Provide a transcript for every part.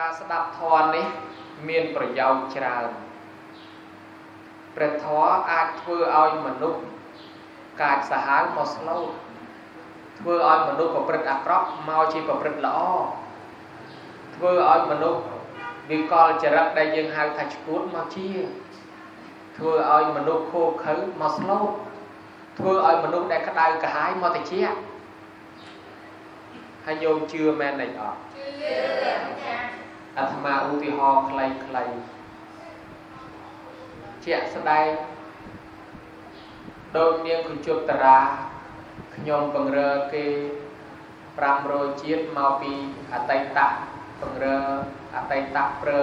ការស្ដាប់ធម៌នេះមានប្រយោជន៍ច្រើនព្រះធម៌អាចធ្វើឲ្យមនុស្សកាចសាហាវមកស្លូតធ្វើឲ្យមនុស្សប្រព្រឹត្តអាក្រក់មកជាប្រព្រឹត្តល្អធ្វើឲ្យមនុស្សវិកលចរិតដែលយើងហៅថាឈួតមកជាធ្វើឲ្យមនុស្សខូខើមកស្លូតធ្វើឲ្យមនុស្សដែលក្តៅក្រហាយមកតិចហើយញោមជឿមែនទេអត់ជឿចា អាត្មាឧទាហរណ៍ខ្លីៗជាក់ស្ដែងដូចនាងកញ្ជុតតារាខ្ញុំបង្រើគេ500ជាតិមកពីអតីតបង្រើអតីតប្រើ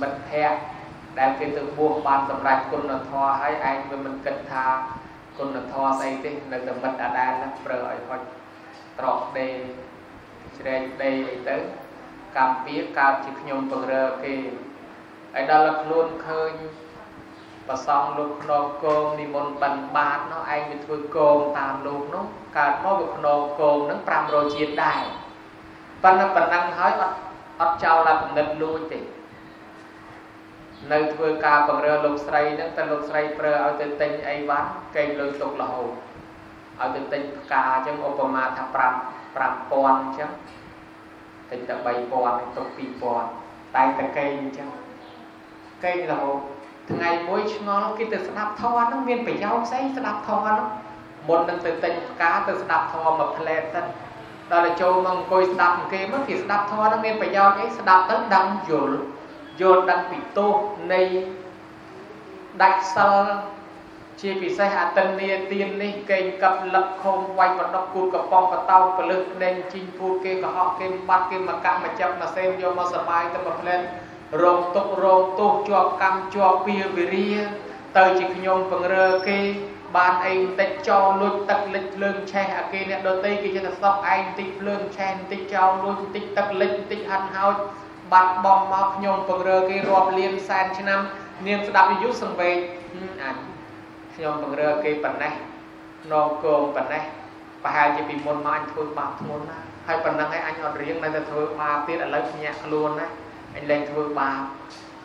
មិត្តភ័ក្តិដែលគេទៅបួសបានសម្រេចគុណធម៌ហើយឯងវាមិនគិតថាគុណធម៌ស្អីទេនៅតែមិត្តដដែលប្រើឲ្យហុចត្រកដេជ្រែកដេអីទៅ កម្មពៀកើតជាខ្ញុំបង្រើគេហើយដល់ខ្លួនឃើញប្រសងលោកខ្នងគងនិមន្តបិណ្ឌបាតនោះឯងវាធ្វើគងតាមលោកនោះកើតមកវាខ្នងគងនឹង500ជាតិដែរប៉ុន្តែប៉ុណ្ណឹងហើយអត់អត់ចោលតែគំនិតលួចទេនៅធ្វើការបង្រើលោកស្រីហ្នឹងតែលោកស្រីប្រើឲ្យទៅទិញអីវ៉ាន់កេងលុយទុករហូតឲ្យទៅទិញផ្កាអញ្ចឹងឧបមាថា5 5000អញ្ចឹង ទិញតែ3000ទុក2000តែតែកេងអញ្ចឹងកេងរហូតថ្ងៃមួយឆ្ងល់គេទៅស្ដាប់ធម៌ហ្នឹងមានប្រយោជន៍ស្អីស្ដាប់ធម៌ហ្នឹងមុននឹងទៅទិញផ្កាទៅស្ដាប់ធម៌មួយផ្លែសិនដល់ទៅចូលមកអង្គុយស្ដាប់គេមកគេស្ដាប់ធម៌ហ្នឹងមានប្រយោជន៍អីស្ដាប់ទៅដឹងយល់យល់ដឹងពីទោសនៃដាច់សិល ជាពិសេសអតិនីទាននេះកេងកັບលឹកខំវាយបដកគូតកប៉ងកតោពលឹកដេញជីងពូតគេកុហកគេបាត់គេមកកាក់មកចាប់មកសេមយកមកសបាយទៅមកផ្លែនរងទុករងទោសជាប់កម្មជាប់ពីវិរិយទៅជាខ្ញុំបង្រើគេបានអីបន្តិចចោលលួចទឹកលិចភ្លើងឆេះអាគេអ្នកដតីគេចេះតែសក់ឯងបន្តិចភ្លើងឆេះបន្តិចចោលលួចបន្តិចទឹកលិចបន្តិចហាន់ហោចបាត់បង់មកខ្ញុំបង្រើគេរាប់លានសែនឆ្នាំនាងស្ដាប់យុសង្វេគអញ ខ្ញុំបង្រើគេប៉ុណ្ណេះនងគងប៉ុណ្ណេះប្រហែលជាពីមុនមកអញធ្វើបាបធ្ងន់ណាហើយប៉ុណ្ណឹងឯងអញអត់រៀងនៅតែធ្វើបាបទៀតឥឡូវភ្ញាក់ខ្លួនណាអញលែងធ្វើបាប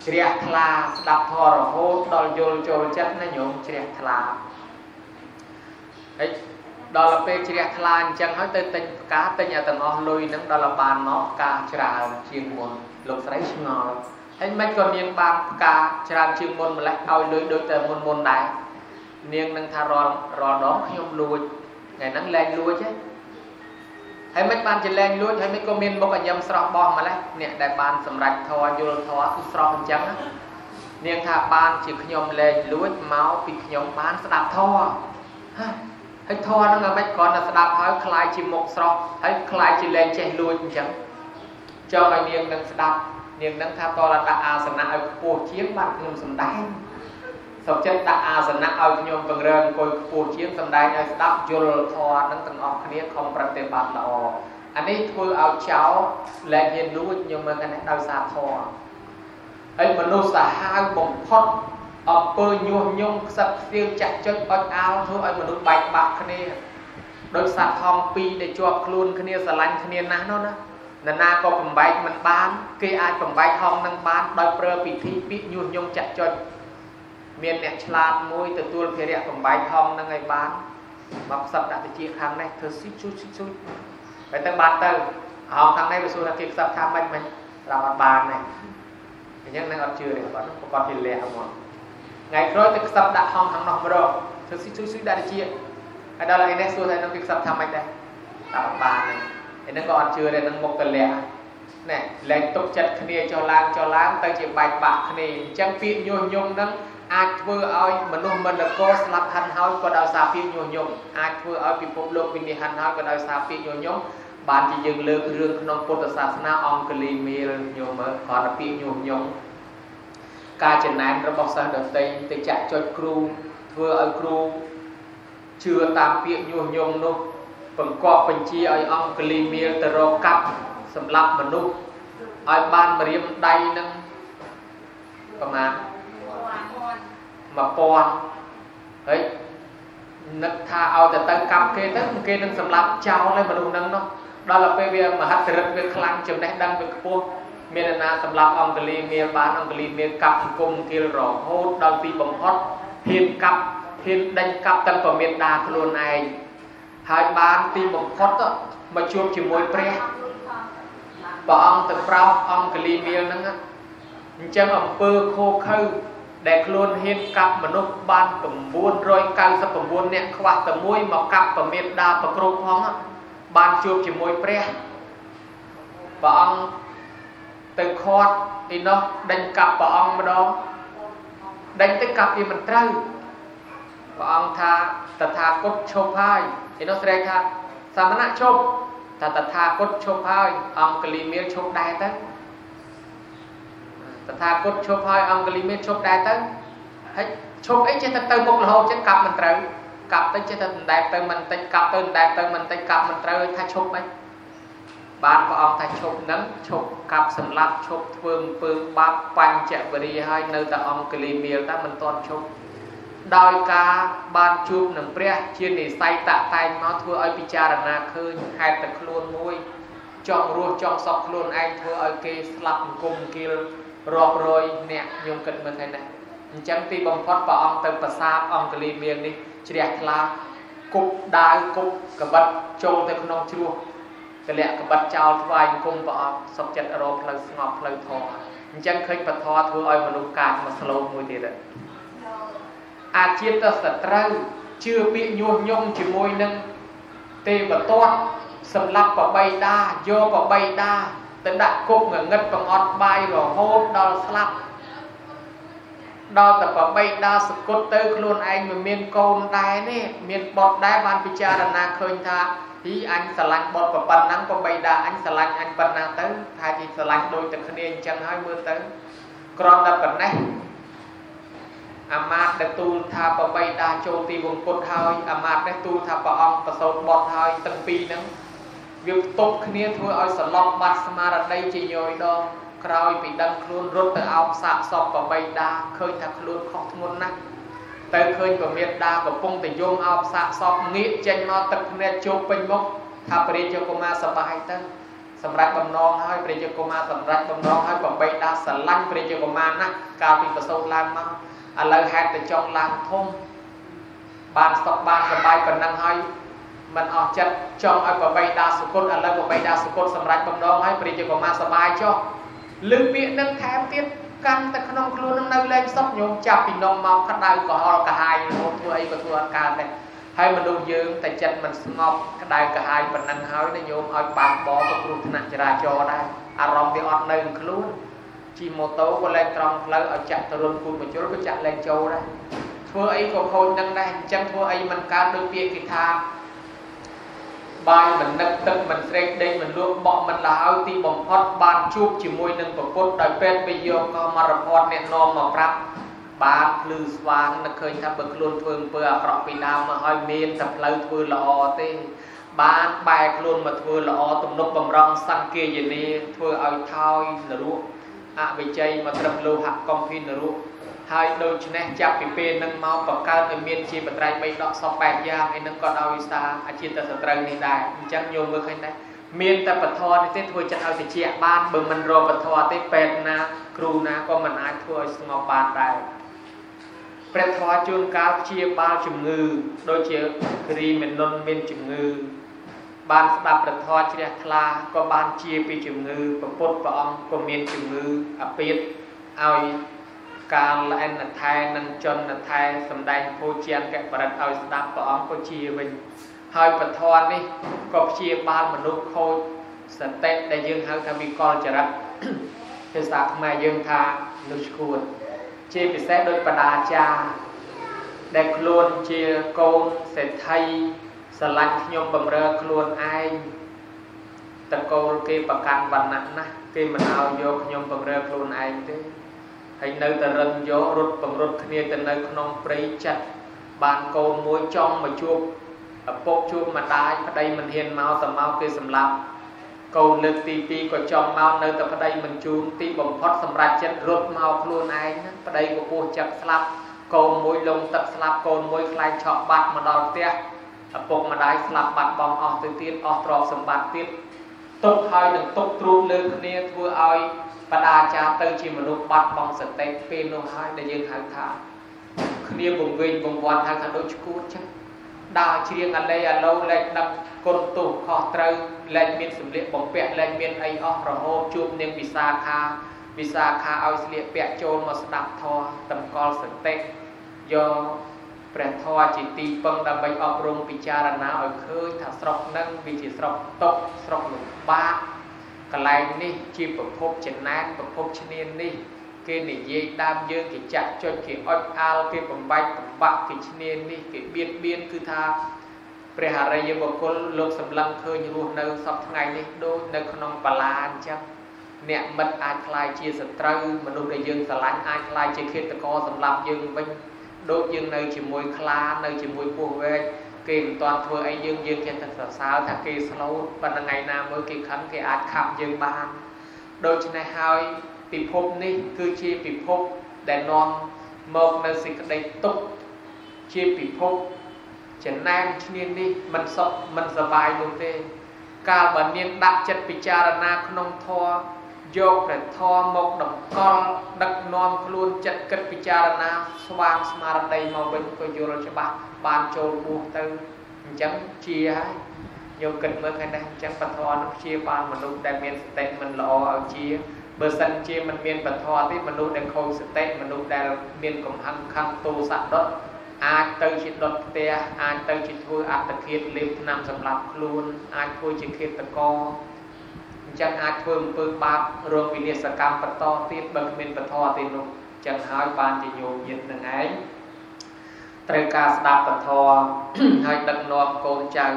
ជ្រះថ្លាស្ដាប់ធម៌រហូតដល់យល់ចូលចិត្តណាញោមជ្រះថ្លាហើយដល់ពេលជ្រះថ្លាអញ្ចឹងហើយទៅទិញផ្កាទិញឲ្យទាំងអស់លុយហ្នឹងដល់បានមកផ្កាច្រើនជាងមុនលោកស្រីឆ្ងល់ហើយមិនក៏នាងបានផ្កាច្រើនជាងមុនម្លេះឲ្យលុយដូចតែមុនមុនដែរ នាងនឹងថារាល់រាល់ដងខ្ញុំលួចថ្ងៃហ្នឹងលែងលួចទេហើយមិនបានជាលែងលួចហើយមិនក៏មានមុខអញ្ញឹមស្រស់បោះម្លេះអ្នកដែលបានសម្រេចធម៌យល់ធម៌គឺស្រស់អញ្ចឹងនាងថាបានជាខ្ញុំលែងលួចមកពីខ្ញុំបានស្ដាប់ធម៌ហើយធម៌ហ្នឹងអាមិនគ្រាន់តែស្ដាប់ហើយคล้ายជាមុខស្រស់ហើយคล้ายជាលែងចេះលួចអញ្ចឹងចង់ឲ្យនាងនឹងស្ដាប់នាងនឹងថាតលដាក់អាសនៈឲ្យខ្ពស់ជាងបានខ្ញុំសំដែង សុខចិត្តដាក់អាសនៈឲ្យខ្ញុំបង្រើអង្គុយខ្ពស់ជាងសំដែងឲ្យស្ដាប់យល់ធម៌នឹងទាំងអស់គ្នាខំប្រតិបត្តិល្អអានេះធ្វើឲ្យចោលលែងហ៊ានលួចខ្ញុំមើលថាដោយសារធម៌ហើយមនុស្សសាហាវបំផុតអំពើញុះញង់ខ្សឹបខ្សៀវចាក់ចុចអុចអាលធ្វើឲ្យមនុស្សបែកបាក់គ្នាដោយសារថងពីរដែលជាប់ខ្លួនគ្នាស្រឡាញ់គ្នាណាស់នោះណានរណាក៏បំបែកមិនបាន គេអាចបំបែកហងនឹងបានដោយប្រើពិធីពាក្យញុះញង់ចាក់ចុច មានអ្នកឆ្លាតមួយទទួលភារៈបំបាយថងនឹងឲ្យបានមកផ្សឹបដាក់ទៅជាខាងនេះធ្វើស៊ីជូតស៊ីជូតហើយទៅបានទៅហោខាងនេះវាសួរថាគេផ្សឹបថាម៉េចមិនប្រាប់អត់បានទេអញ្ចឹងនឹងអត់ជឿទេគាត់គាត់ទៅលះហ្មងថ្ងៃក្រោយទៅខ្សឹបដាក់ហងខាងនោះម្ដងធ្វើស៊ីជូតស៊ីដាក់ទៅជាហើយដល់ឯនេះសួរថានឹងគេខ្សឹបថាម៉េចដែរតាមបានទេឯនឹងក៏អត់ជឿដែរនឹងមុខទៅលះណែលែងទុកចិត្តគ្នាចុះឡើងចុះឡើងទៅជាបែកបាក់គ្នាអញ្ចឹងពាក្យញុះញង់ហ្នឹង អាចធ្វើឲ្យមនុស្សមន្តកស្លាប់ហាន់ហើយក៏ដោយសារពាក្យញុះញង់អាចធ្វើឲ្យពិភពលោកវិនិច្ឆ័យហើយក៏ដោយសារពាក្យញុះញង់បានជាយើងលើករឿងក្នុងពុទ្ធសាសនាអង្គលីមេលញោមមើលគាត់តែពាក្យញុះញង់ការចំណែនរបស់សិស្សដទៃទៅចាក់ចុចគ្រូធ្វើឲ្យគ្រូជឿតាមពាក្យញុះញង់នោះបង្កប់បញ្ជាឲ្យអង្គលីមៀលទៅរកកាប់សម្លាប់មនុស្សឲ្យបានមរៀមដៃនឹងប្រមាណ 1000ហើយនឹកថាឲ្យទៅទៅកាប់គេទៅគេនឹងសម្លាប់ចោលហើយមនុស្សហ្នឹងនោះដល់ទៅពេលវាមហិទ្ធិរិទ្ធវាខ្លាំងចំណេះដឹងវាខ្ពស់មានអ្នកណាសម្រាប់អង្គលីមៀលបានអង្គលីមៀលកាប់អង្គមគិលរហូតដល់ទីបំផុតហ៊ានកាប់ហ៊ានដេញកាប់ទាំងប្រមេដាខ្លួនឯងហើយបានទីបំផុតមកជួបជាមួយព្រះព្រះអង្គទៅប្រោសអង្គលីមៀលហ្នឹងអញ្ចឹងអំពើខូខើ ដែលខ្លួនហ៊ានកាប់មនុស្សបាន999នាក់ខ្វះតែមួយមកកាប់ប្រមេដាប្រគ្រប់ផងបានជួបជាមួយព្រះព្រះអង្គទៅខាត់ទីនោះដេញកាប់ព្រះអង្គម្ដងដេញទៅកាប់វាមិនត្រូវព្រះអង្គថាតថាគតឈប់ហើយទីនោះស្រែកថាសមណៈឈប់ថាតថាគតឈប់ហើយអង្គលីមៀលឈប់ដែរទៅ តថាគតឈប់ហើយអង្គលីមៀលឈប់ដែរទៅហើយឈប់អីចេះតែទៅមុខរហូតចេះកាប់មិនត្រូវកាប់ទៅចេះតែដណ្ដែតទៅមិនតិចកាប់ទៅដណ្ដែតទៅមិនតិចកាប់មិនត្រូវថាឈប់អីបានព្រះអង្គថាឈប់នឹងឈប់កាប់សម្លាប់ឈប់ធ្វើអំពើបាបបញ្ចវរីហើយនៅតែអង្គលីមៀលតែមិនទាន់ឈប់ដោយការបានជួបនឹងព្រះជានិស័យតតែងមកធ្វើឲ្យពិចារណាឃើញហេតុតែខ្លួនមួយចង់រស់ចង់សក់ខ្លួនឯងធ្វើឲ្យគេស្លាប់អង្គមគិល រាប់រយអ្នកខ្ញុំគិតមើលថ្ងៃនេះអញ្ចឹងទីបំផុតព្រះអង្គទៅប្រសាទអង្គលីមៀលនេះជ្រះថ្លាគប់ដាវគប់កបិតចូលទៅក្នុងជ្រោះទម្លាក់កបិតចោលថ្វាយអង្គមព្រះអង្គសុខចិត្តរកផ្លូវស្ងប់ផ្លូវធម៌អញ្ចឹងឃើញពធធ្វើឲ្យមនុស្សកាចមកស្លូតមួយទៀតអាជាតិសត្រូវជឿពាក្យញុះញង់ជាមួយនឹងទេវទត្តសម្លាប់ប្របីដាយកប្របីដា ទៅដាក់គុកងងឹតបង្អត់បាយរហូតដល់ស្លាប់ដល់តែប្របីដាសគុតទៅខ្លួនឯងមិនមានកូនដែរនេះមានបុតដែរបានពិចារណាឃើញថាពីអញស្រឡាញ់បុតប៉ុណ្ណឹងប្របីដាអញស្រឡាញ់អញប៉ុណ្ណាទៅថាជាស្រឡាញ់ដូចតែគ្នាអញ្ចឹងហើយមើលទៅក្រំតែប៉ុណ្ណេះអាមាតដែលទូលថាប្របីដាចូលទីវង្គតហើយអាមាតនេះទូលថាព្រះអង្គប្រសូតបុតហើយទាំងពីរហ្នឹង វាផ្ទុកគ្នាធ្វើឲ្យសន្លប់បាត់ស្មារតីជាញយដងក្រោយពីដឹងខ្លួនរត់ទៅអោបសាកសពប្របីដាឃើញថាខ្លួនខុសធ្ងន់ណាស់ទៅឃើញប្រមេតដាកំពុងតែយំអោបសាកសពងាកចេញមកទឹកភ្នែកជោគពេញមុខថាព្រះរាជកុមារសប្បាយទៅសម្រាប់បំណងហើយព្រះរាជកុមារសម្រាប់បំណងហើយប្របីដាស្រឡាញ់ព្រះរាជកុមារណាស់កាលពីប្រសូតឡើងមកឥឡូវហេតុតែចង់ឡើងធំបានសុខបានសប្បាយប៉ុណ្ណឹងហើយ មិនអស់ចិត្តចង់ឲ្យប្របីដាសុគតឥឡូវប្របីដាសុគតសម្រាប់បំណងហើយព្រះរាជកុមារសប្បាយចុះលឺពាក្យនឹងថែមទៀតកាន់តែក្នុងខ្លួននឹងនៅលែងសុខញោមចាប់ពីនំមកក្តៅកុហលកាហាយរហូតធ្វើអីក៏ធ្វើអត់កើតដែរហើយមនុស្សយើងតែចិត្តមិនស្ងប់ក្តៅកាហាយប៉ុណ្ណឹងហើយណាញោមឲ្យបាក់បក៏គ្រោះថ្នាក់ចរាចរណ៍ដែរអារម្មណ៍វាអត់នៅក្នុងខ្លួនជិះម៉ូតូក៏លែងត្រង់ផ្លូវឲ្យចាក់ទៅរុនគូបញ្ជុលក៏ចាក់លែងចូលដែរធ្វើអីក៏ខូចនឹងដែរអញ្ចឹងធ្វើអីមិនកើតដូចពាក្យគេថា បាយមិននឹកទឹកមិនស្រេកដេកមិនលក់បក់មិនលហើយទីបំផុតបានជួបជាមួយនឹងប្រពុតដោយពេទ្យវិយកក៏មករពតអ្នកនាំមកប្រាប់បានភ្លឺស្វាងនឹកឃើញថាបើខ្លួនធ្វើអំពើអាក្រក់ពីដើមមកហើយមានតែផ្លូវធ្វើល្អទេបានបែរខ្លួនមកធ្វើល្អទំនុកបំរុងសង្គាយនីធ្វើឲ្យថយនរោអវិជ័យមកត្រឹមលោហៈកំភីនរោ ហើយដូច្នេះចាប់ពីពេលនឹងមកបង្កើតឲ្យមានជាបត្រៃ3ដកសពបែបយ៉ាងឯនឹងក៏ដោយសារអាជាតសត្រូវនេះដែរអញ្ចឹងញោមមើលឃើញដែរមានតែពធនេះទេធ្វើចិត្តឲ្យតិចបានបើមិនរកពធទេពេទ្យណាគ្រូណាក៏មិនអាចធ្វើឲ្យស្ងប់បានដែរព្រះធម៌ជួនកាលព្យាបាលជំងឺដូចជាគ្រីមេនុនមានជំងឺបានស្ដាប់ព្រះធម៌ជ្រះថ្លាក៏បានជាពីជំងឺប្រពុតព្រះអង្គក៏មានជំងឺអាពាតឲ្យ កាលអនថែនិងចនថែសំដែងពូជានកបរិតឲ្យស្ដាប់ព្រះអង្គក៏ជាវិញហើយពធនេះក៏ព្យាបាលមនុស្សខូចសតិដែលយើងហៅថាវិកលចរិតភាសាខ្មែរយើងថានុឈួតជាពិសេសដោយបដាចាដែលខ្លួនជាកូនសេដ្ឋីស្រឡាញ់ខ្ញុំបំរើខ្លួនឯងតកូលគេប្រកាន់វណ្ណៈណាស់គេមិនឲ្យយកខ្ញុំបំរើខ្លួនឯងទេ ហើយនៅតែរឹងយករត់បង្រត់គ្នាទៅនៅក្នុងព្រៃចិត្តបានកូនមួយចង់មកជួបឪពុកជួបម្ដាយប្តីមិនហ៊ានមកទៅមកគេសម្លាប់កូនលើកទី2ក៏ចង់មកនៅតែប្តីមិនជូនទីបំផុតសម្រាប់ចិត្តរត់មកខ្លួនឯងណាប្តីក៏ពោះចិត្តស្លាប់កូនមួយលងទឹកស្លាប់កូនមួយខ្លាចឆក់បាត់មកដល់ផ្ទះឪពុកម្ដាយស្លាប់បាត់បង់អស់ទៅទៀតអស់ទ្រព្យសម្បត្តិទៀតទុកហើយនឹងទុកទ្រូងលើគ្នាធ្វើឲ្យ បដាចាទៅជាមនុស្សបាត់បង់សតិពេលនោះហើយដែលយើងហៅថាគ្នាវង្វេងវង្វាន់ហៅថាដូចឈួតចឹងដើរច្រៀងអាឡេអាឡូលែងដឹកគុណទោសខុសត្រូវលែងមានសម្លៀកបំពាក់លែងមានអីអស់រហូតជួបនាងវិសាខាវិសាខាឲ្យស្លៀកពាក់ចូលមកស្ដាប់ធម៌តម្កល់សតិយកព្រះធម៌ជាទីពឹងដើម្បីអប់រំពិចារណាឲ្យឃើញថាស្រុកនឹងវាជាស្រុកຕົកស្រុកលំបាក កន្លែងនេះជាប្រភពចំណែនប្រភពឈ្នាននេះ គេនិយាយតាមយើងគេចាក់ចុចគេអុចអាលគេបំបាច់បំបាក់គេឈ្នាននេះគេបៀតបៀនគឺថាព្រះអរិយបុគ្គលលោកសម្លឹងឃើញរស់នៅសពថ្ងៃនេះដូចនៅក្នុងបលាអញ្ចឹងអ្នកមិត្តអាចខ្លាយជាសត្រូវមនុស្សដែលយើងស្រឡាញ់អាចខ្លាយជាឃាតករសម្រាប់យើងវិញដូចយើងនៅជាមួយខ្លានៅជាមួយពស់វែក គេមិនទាន់ធ្វើអីយើងយើងចេះតែសរសើរថាគេស្លូតប៉ុន្តែថ្ងៃណាមើលគេខឹងគេអាចខាប់យើងបានដូច្នេះហើយពិភពនេះគឺជាពិភពដែលនាំមកនៅសេចក្តីទុក្ខជាពិភពចំណែនឈ្នាននេះមិនសុខមិនសบายនោះទេកាលបើនាងដាក់ចិត្តពិចារណាក្នុងធម៌យកព្រះធម៌មកតម្កល់ដឹកនាំខ្លួនចិត្តគិតពិចារណាស្វាងស្មារតីមកវិញក៏យល់ច្បាស់ បានចូលពោះទៅអញ្ចឹងជាហើយយកគិតមើលឃើញដែរអញ្ចឹងបធរនឹងព្យាបាលមនុស្សដែលមានសតិមិនល្អឲ្យជាបើសិនជាមិនមានបធរទេមនុស្សដែលខូចសតិមនុស្សដែលមានកំហឹងខឹងទោសៈដុតអាចទៅជាដុតផ្ទះអាចទៅជាធ្វើអត្តឃាតលេបថ្នាំសម្រាប់ខ្លួនអាចធ្វើជាឃាតករអញ្ចឹងអាចធ្វើអំពើបាបរងវិនាសកម្មបន្តទៀតបើគ្មានពធទេនោះអញ្ចឹងហើយបានជាញោមញាតនឹងឯង ត្រូវការស្ដាប់ពធហើយដឹកនាំកូនចៅឲ្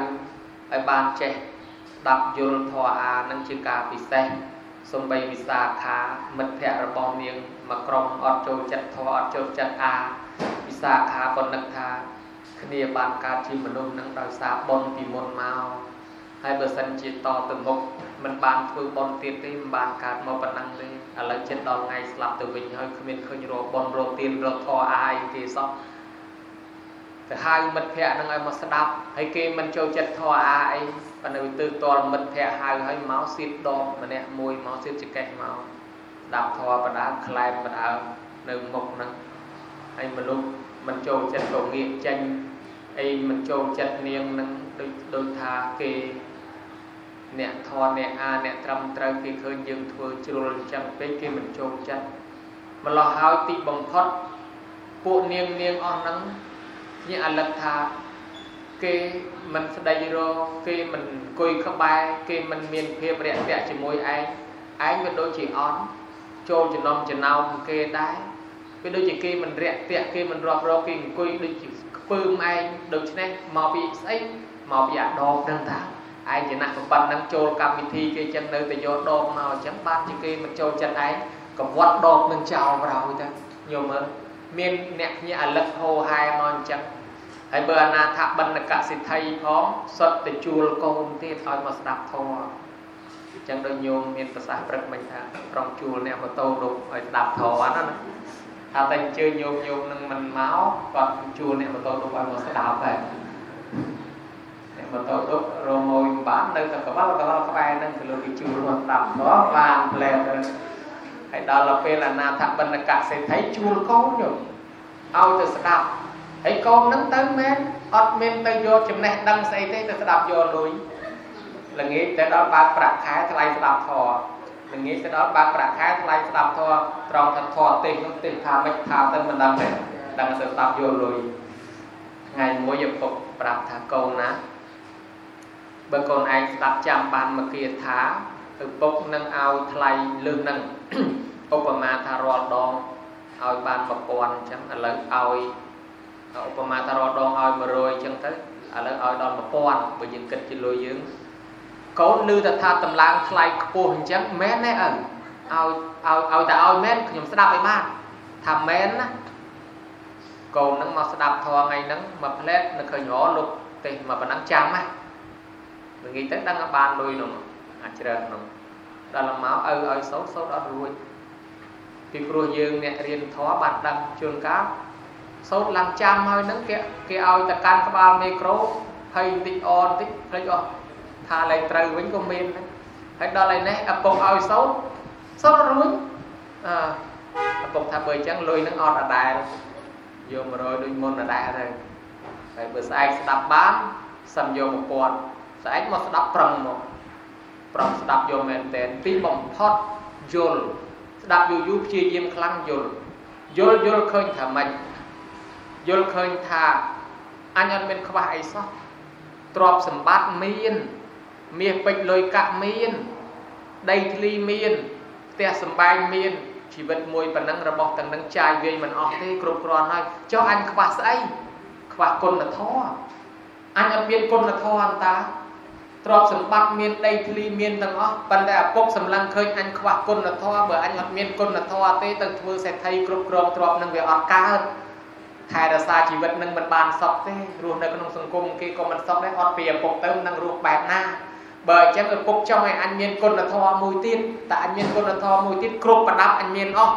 យបានចេះស្ដាប់យល់ធម៌អានឹងជាការពិសេសសំបីវិសាខាមិត្តភ័ក្តិរបស់នាងមកក្រុមអត់ចូលចិត្តធម៌អត់ចូលចិត្តអាវិសាខាក៏នឹកថាគ្នាបានកើតជាមនុស្សនឹងដោយសារបុណ្យពីមុនមកហើយបើសិនជាតទៅមុខមិនបានធ្វើបន់ទៀតទេមិនបានកើតមកប៉ុណ្ណឹងទេឥឡូវចិត្តដល់ថ្ងៃស្លាប់ទៅវិញហើយគ្មានឃើញរកបន់រកទៀនរកធរអាយគេសោះ ទៅហៅមិត្តភ័ក្តិនឹងឲ្យមកស្ដាប់ហើយគេមិនចូលចិត្តធរអាអីប៉ុន្តែទៅតលមិត្តភ័ក្តិហៅឲ្យមកសៀតដបម្នាក់មួយមកសៀតចកេះមកស្ដាប់ធរបដាខ្លែមបដើនៅមុខហ្នឹងហើយមនុស្សមិនចូលចិត្តក៏ងាកចេញអីមិនចូលចិត្តនាងនឹងដូចដូចថាគេអ្នកធនអ្នកអាអ្នកត្រឹមត្រូវគេឃើញយើងធ្វើជ្រុលអញ្ចឹងពេកគេមិនចូលចិត្តម្លោះហើយទីបំផុតពួកនាងនាងអស់ហ្នឹង ញាអាលឹកថាគេមិនស្ដីរគេមិនអង្គុយក្បែរគេមិនមានភាពរាក់ទាក់ជាមួយឯងឯងវាដូចជាអន់ចូលចំណំចំណោមគេដែរវាដូចជាគេមិនរាក់ទាក់គេមិនរាប់រកគេអង្គុយដូចជាខ្ពើមឯងដូច្នេះមកពីស្អីមកពីអាដបហ្នឹងតាឯងចំណាក់ប៉ុណ្ណឹងចូលកម្មវិធីគេចឹងនៅតែយកដបមកអញ្ចឹងបានជាគេមិនចូលចិត្តឯងកវត្តដបនឹងចោលប្រោយទៅញោមមើល មានអ្នកភ្ញាក់អាលឹកហោហែមកអញ្ចឹងហើយបើអនាថបណ្ឌកសិទ្ធិផងសុទ្ធតែជួលកូនទៀតឲ្យមកស្ដាប់ធម៌អញ្ចឹងដូចញោមមានប្រសាសន៍ព្រឹកមិញថាប្រងជួលអ្នកម៉ូតូរុកឲ្យស្ដាប់ធម៌ណាថាតែអញ្ជើញញោមញោមនឹងមិនមកគាត់ជួលអ្នកម៉ូតូរុកឲ្យមកស្ដាប់ដែរបន្ទោទុករងយបាននៅតែកវលកវលក្បែរហ្នឹងគឺលោកគេជួលមកស្ដាប់តោះបានផ្លែទៅ ហើយដល់ទៅពេលអនាថបណ្ឌកសេដ្ឋីជួលកូនយកឲ្យទៅស្ដាប់ហើយកូនហ្នឹងទៅមែនអត់មានទៅយកចំណេះដឹងស្អីទេទៅស្ដាប់យកលុយល្ងាចទៅដល់បាត់ប្រាក់ខែថ្លៃស្ដាប់ធម៌ល្ងាចទៅដល់បាត់ប្រាក់ខែថ្លៃស្ដាប់ធម៌ត្រង់ថាធម៌ទេសនោះទេសថាមិនថាទៅមិនដឹងទេដឹងទៅស្ដាប់យកលុយថ្ងៃមួយឪពុកប្រាប់ថាកូនណាបើកូនឯងស្ដាប់ចាំបានមកគាថា ឪពុកនឹងឲ្យថ្លៃលឹះនឹងឧបមាថារាល់ដងឲ្យបាន1000អញ្ចឹងឥឡូវឲ្យឧបមាថារាល់ដងឲ្យ100អញ្ចឹងទៅឥឡូវឲ្យដល់1000បើយើងគិតជាលុយយើងកូនឮតែថាតម្លើងថ្លៃខ្ពស់អញ្ចឹងមែនទេឪឲ្យឲ្យឲ្យតែឲ្យមែនខ្ញុំស្ដាប់ឲ្យបានថាមែនណាកូននឹងមកស្ដាប់ធម៌ថ្ងៃហ្នឹងមកផ្លែតនៅឃើញរលោកទេមកប៉ុណ្ណឹងចាំណាល្ងាចទៅដឹងថាបានលុយនោះ អាចច្រើននោះដល់មកឪឲ្យសោតសោតអត់រួចពីព្រោះយើងអ្នករៀនធម៌បានដឹងជួនកាលសោតឡើងចាំហើយនឹងគេគេឲ្យតកាន់ក្បាលមីក្រូហើយបន្តិចអបន្តិចភ្លេចអស់ថាឡើងត្រូវវិញក៏មានដែរហើយដល់ឯនេះឪពុកឲ្យសូត្រសូត្ររួចអឺឪពុកថាបើអញ្ចឹងលុយនឹងអត់ដដែលយក100ដូចមុនដដែលទៅហើយបើស្អែកស្ដាប់បានសឹមយក1000ស្អែកមកស្ដាប់ប្រឹងមក ប្រឹងស្ដាប់យកមែនតើទីបំផុតយល់ស្ដាប់យូរយូរព្យាយាមខ្លាំងយល់យល់យល់ឃើញថាម៉េចយល់ឃើញថាអញអត់មានខ្វះអីសោះទ្រព្យសម្បត្តិមានមាសពេជ្រលុយកាក់មានដីធ្លីមានផ្ទះសម្បែងមានជីវិតមួយប៉ុណ្ណឹងរបស់ទាំងនឹងចាយវាយមិនអស់ទេគ្រប់គ្រាន់ហើយចុះអញខ្វះស្អីខ្វះគុណធម៌អញអត់មានគុណធម៌អន្តា ទ្រព្យសម្បត្តិមានដីធ្លីមានទាំងអស់ប៉ុន្តែឪពុកសម្លឹងឃើញអញខ្វះគុណធម៌បើអញអត់មានគុណធម៌ទេទៅធ្វើសេដ្ឋីគ្រប់គ្រងទ្រព្យនឹងវាអត់កើតថែរក្សាជីវិតនឹងមិនបានសុខទេរស់នៅក្នុងសង្គមគេក៏មិនសុខដែរអត់ពីឪពុកទៅនឹងរស់បែបណាបើអញ្ចឹងឪពុកចង់ឲ្យអញមានគុណធម៌មួយទៀតតែអញមានគុណធម៌មួយទៀតគ្រប់ប្រដាប់អញមានអស់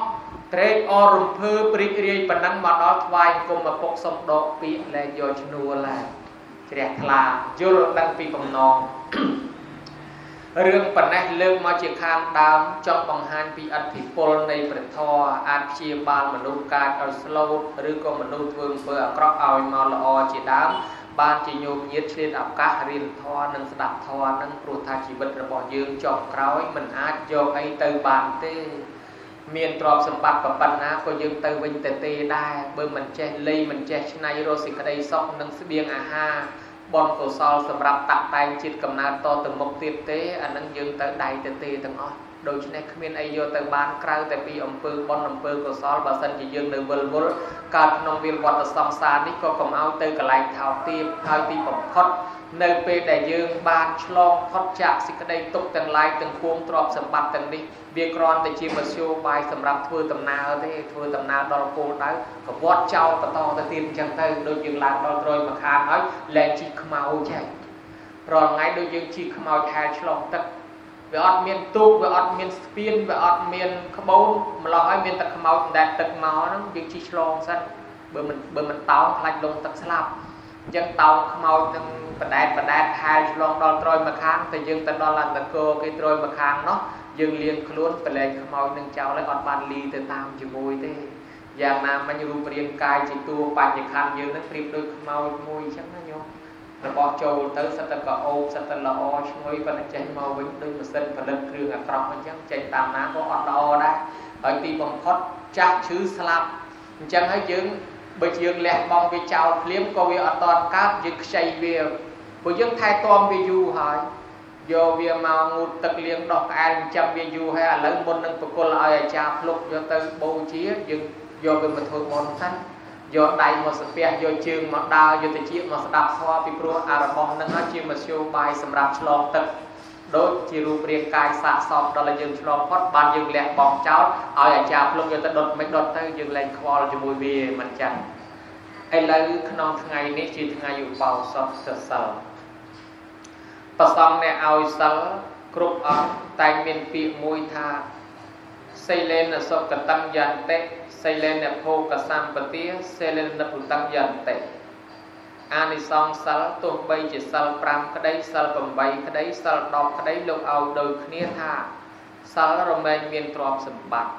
ត្រេកអររំភើបរីករាយប៉ុណ្ណឹងមកដល់ថ្វាយគុំឪពុកសុំដកពាក្យលែងយកឈ្នួលឡើយ ជ្រះថ្លាយល់ដឹងពីបំណងរឿងប៉ុណ្ណេះលើកមកជាខាងដើមចង់បង្ហាញពីអធិពលនៃព្រះធម៌អាចព្យាបាលមនុស្សកាចឲ្យស្លូតឬក៏មនុស្សធ្វើអំពើអាក្រក់ឲ្យមកល្អជាដើមបានជាញោមញាតឆ្លៀតឱកាសរៀនធម៌និងស្ដាប់ធម៌នឹងព្រោះថាជីវិតរបស់យើងចុះក្រោយមិនអាចយកអីទៅបានទេ មានទ្រព្យសម្បត្តិប៉ុណ្ណាក៏យើងទៅវិញទៅទេដែរបើមិនចេះលៃមិនចេះឆ្នៃរកសេចក្តីសុខនិងស្បៀងអាហារបនកុសលសម្រាប់តាក់តែងជាតិកំណើតតទៅមុខទៀតទេអានឹងយើងទៅដៃទៅទេទាំងអស់ ដូច្នេះគ្មានអីយកទៅបានក្រៅតែពីអំពើបុណ្យអំពើកុសលបើសិនជាយើងនៅវិលវល់កើតក្នុងវាលវត្តសង្សារនេះក៏កុំឲ្យទៅកន្លែងថោកទាបហើយទីបំផុតនៅពេលដែលយើងបានឆ្លងផុតចាកសេចក្តីទុក្ខទាំងឡាយទាំងពួងទ្រព្យសម្បត្តិទាំងនេះវាគ្រាន់តែជាមធ្យោបាយសម្រាប់ធ្វើដំណើរទេធ្វើដំណើរដល់គោលដៅកវត្តចោលបន្តទៅទៀតអញ្ចឹងទៅដូចយើងឡើងដល់ត្រួយមកខាងហើយលែងជីខ្មោចហើយរាល់ថ្ងៃដូចយើងជីខ្មោចខែឆ្លងទឹក វាអត់មានទូកវាអត់មានស្ពានវាអត់មានក្បូនម្លោះហើយមានតែខ្មោចដែលទឹកមកហ្នឹងយើងជីឆ្លងសិនបើមិនបើមិនតោងខ្លាច់លងទឹកស្លាប់អញ្ចឹងតោងខ្មោចនឹងបដែតបដែតខែឆ្លងដល់ត្រួយមកខាងតែយើងទៅដល់អន្តកោគេត្រួយមកខាងនោះយើងលៀងខ្លួនប្រឡែងខ្មោចនឹងចោលហើយអត់បានលីទៅតាមជាមួយទេយ៉ាងណាមិញរូបរាងកាយជាតួបញ្ញខណ្ឌយើងនឹងប្រៀបដូចខ្មោចមួយអញ្ចឹងណាញោម របស់ចូលទៅសិតតែកោបសិតតែល្អឈ្ងុយប៉ុន្តែចេញមកវិញដូចម៉ាស៊ីនផលិតគ្រឿងអាក្រក់អញ្ចឹងចេញតាមណាក៏អត់ល្អដែរហើយទីបំផុតចាស់ឈឺស្លាប់អញ្ចឹងហើយយើងបើយើងលះបង់វាចោលភ្លាមក៏វាអត់តកើតយើងខ្ចីវាព្រោះយើងថែទាំវាយូរហើយយកវាមកងូតទឹកលាងដោះក្អែលចាំវាយូរហើយឥឡូវមុននឹងបកលឲ្យអាចារ្យភ្លុកយកទៅបូជាយើងយកវាមកធ្វើបុណ្យសិន យកដៃមកស្ពះយកជើងមកដើរយកតិចមកស្ដាប់ធម៌ពីព្រោះអារបស់នឹងជាមធ្យោបាយសម្រាប់ឆ្លងទឹកដូចជារូបរាងកាយសាកសពដល់ឲ្យយើងឆ្លងផុតបានយើងលះបង់ចោលឲ្យអាចារ្យភ្លុកយកទៅដុតមិនដុតទៅយើងលែងខ្វល់ជាមួយវាមិនចឹងឥឡូវក្នុងថ្ងៃនេះជាថ្ងៃឧបោសថសិលប្រសងអ្នកឲ្យសិលគ្រប់អង្គតែងមានពាក្យមួយថា សិលេនសុកតੰយន្តិសិលេនភោកសម្បទាសិលេនពុតੰយន្តិអានិសង្សសិលទោះបីជាសិល5ក្តីសិល8ក្តីសិល10ក្តីលោកឲ្យដូចគ្នាថាសិលរមែងមានទ្រព្យសម្បត្តិ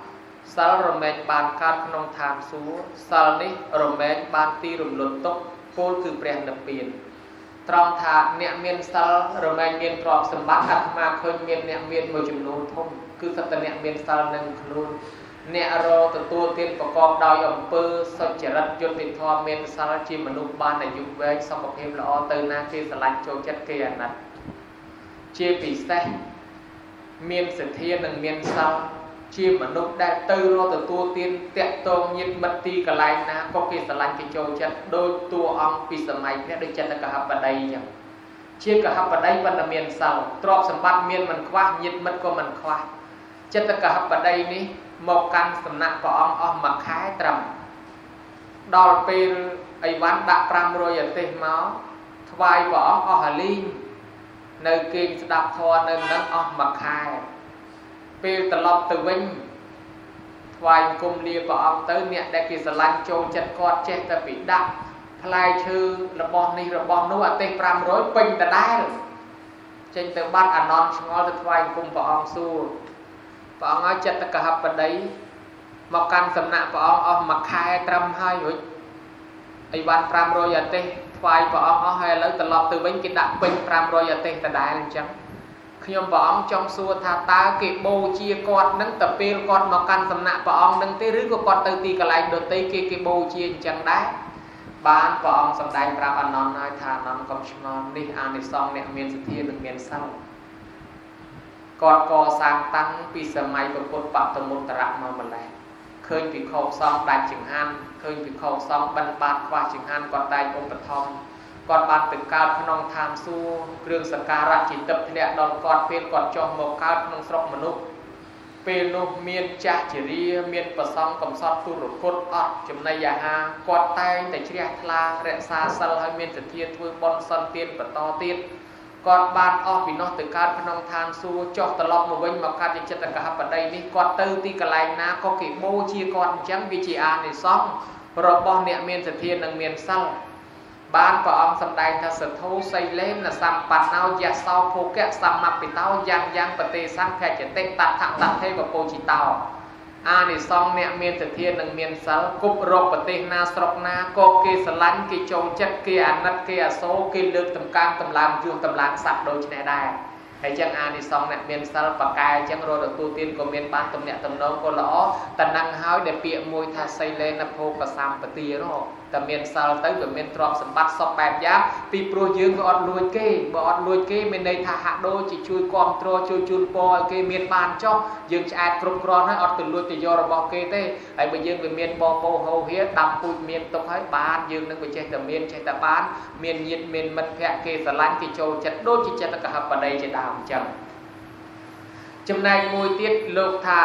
សិលរមែងបានកើតក្នុងឋានសួគ៌សិលនេះរមែងបានទីរំលត់ទុកគោលគឺព្រះនិព្វានត្រង់ថាអ្នកមានសិលរមែងមានទ្រព្យសម្បត្តិអាត្មាឃើញមានអ្នកមានមួយចំនួនធំ គឺសត្វតែអ្នកមានសិលនឹងខ្លួនអ្នករទទួលទានប្រកបដោយអំពើសុចរិតយុត្តិធម៌មានសិលជាមនុស្សបានអាយុវែងសុខភាពល្អទៅណាគេស្រឡាញ់ចូលចិត្តគេអាណិតជាពិសេសមានសទ្ធានិងមានសិលជាមនុស្សដែលទៅរកទទួលទានតាក់ទងញាតមិត្តទីកន្លែងណាក៏គេស្រឡាញ់គេចូលចិត្តដោយតួអង្គពីសម័យព្រះដូចចិត្តកហបតីអញ្ចឹងជាកហបតីប៉ុន្តែមានសិលទ្រព្យសម្បត្តិមានមិនខ្វះញាតមិត្តក៏មិនខ្វះ ចិត្តកហបតីនេះមកកាន់សំណាក់ព្រះអង្គអស់មួយខែត្រឹមដល់ពេលអីវ៉ាន់ដាក់500អទេសមកថ្វាយព្រះអង្គអស់ហលីងនៅគេងស្ដាប់ធម៌នៅនឹងអស់មួយខែពេលត្រឡប់ទៅវិញថ្វាយគុំលាព្រះអង្គទៅអ្នកដែលគេស្រឡាញ់ចូលចិត្តគាត់ចេះតែពីដាក់ផ្លែឈើរបស់នេះរបស់នោះអទេស500ពេញដដែលចចេញទៅបាត់អានន់ឆ្ងល់ទៅថ្វាយគុំព្រះអង្គសួរ ព្រះអង្គឲ្យចិត្តកហបតីមកកាន់សំណាក់ព្រះអង្គអស់មួយខែត្រឹមហើយរួចអីវ៉ាន់500អាទេសថ្វាយព្រះអង្គអស់ហើយឥឡូវត្រឡប់ទៅវិញគេដាក់ពេញ500អាទេសដដែលអញ្ចឹងខ្ញុំព្រះអង្គចង់សួរថាតើគេបូជាគាត់នឹងទៅពេលគាត់មកកាន់សំណាក់ព្រះអង្គនឹងទេឬក៏គាត់ទៅទីកន្លែងដទៃគេគេបូជាអញ្ចឹងដែរបានព្រះអង្គសម្ដែងប្រាប់អនន្តហើយថាអនន្តកុំឆ្ងល់នេះអានិសង្សអ្នកមានសទ្ធានិងមានសិល គាត់កសាងតាំងពីសម័យពុទ្ធបតមុត្តរៈមកម្លេះឃើញពិខុសង្ឃដាច់ចង្ហាន់ឃើញពិខុសង្ឃបិណ្ឌបាតខ្វះចង្ហាន់គាត់តែងឧបត្ថម្ភគាត់បានទៅកើតក្នុងឋានសួគ៌គ្រឿងសក្ការៈជាទឹកធ្លាក់ដល់គាត់ពេលគាត់ចុះមកកើតក្នុងស្រុកមនុស្សពេលនោះមានចាស់ជារាមានប្រសងកំសត់ទុរគុតអត់ចំណីអាហារគាត់តែងតែជ្រះថ្លារក្សាសិលហើយមានសទ្ធាធ្វើបុណ្យសន្តានបន្តទៀត គាត់បានអស់ពីនោះទៅកើតក្នុងឋានសួគ៌ចុះត្រឡប់មកវិញមកកាត់ជាចិត្តកហបតីនេះគាត់ទៅទីកន្លែងណាក៏គេបូជាគាត់អញ្ចឹងវាជាអានិសង្សរបស់អ្នកមានសទ្ធានិងមានសិលបានព្រះអង្គសម្ដែងថាសទ្ធោសីលេនសម្បត្តិោយសោភោគៈសម្បិតោយ៉ាងយ៉ាងប្រទេសង្ឃចតិតថតទេវពោជិតោ អានិសង្ឃអ្នកមានសទ្ធានិងមានសិលគប់រកប្រទេសណាស្រុកណាក៏គេស្រឡាញ់គេចូលចិត្តគេអាណិតគេអាសូរគេលើកតម្កើងតម្លើងជួងតម្លើងស័ក្តិដូចនេះដែរហើយចឹងអានិសង្ឃអ្នកមានសិលបកែចឹងរត់ទទួលទានក៏មានបានទំនាក់ទំនងក៏ល្អតែនឹងហើយដែលពាក្យមួយថាសីលេនភោគសម្បទារកតែមានសិលទៅវាមានទ្រព្យសម្បត្តិសពបែបយ៉ាងពីព្រោះយើងវាអត់លួចគេបើអត់លួចគេមានន័យថាហាក់ដូចជាជួយគ្រប់គ្រងជួយជូនពរឲ្យគេមានបានចុះយើងឆ្អែតគ្រប់គ្រាន់ហើយអត់ទៅលួចទៅយករបស់គេទេហើយបើយើងវាមានបងពោហោហៀដាំពូជមានទុកហើយបានយើងនឹងវាចេះតែមានចេះតែបានមានញាតមានមិត្តភ័ក្តិគេស្រឡាញ់គេចូលចិត្តដូចជាចិត្តកហបដីជាដើមអញ្ចឹងចំណែកមួយទៀតលោកថា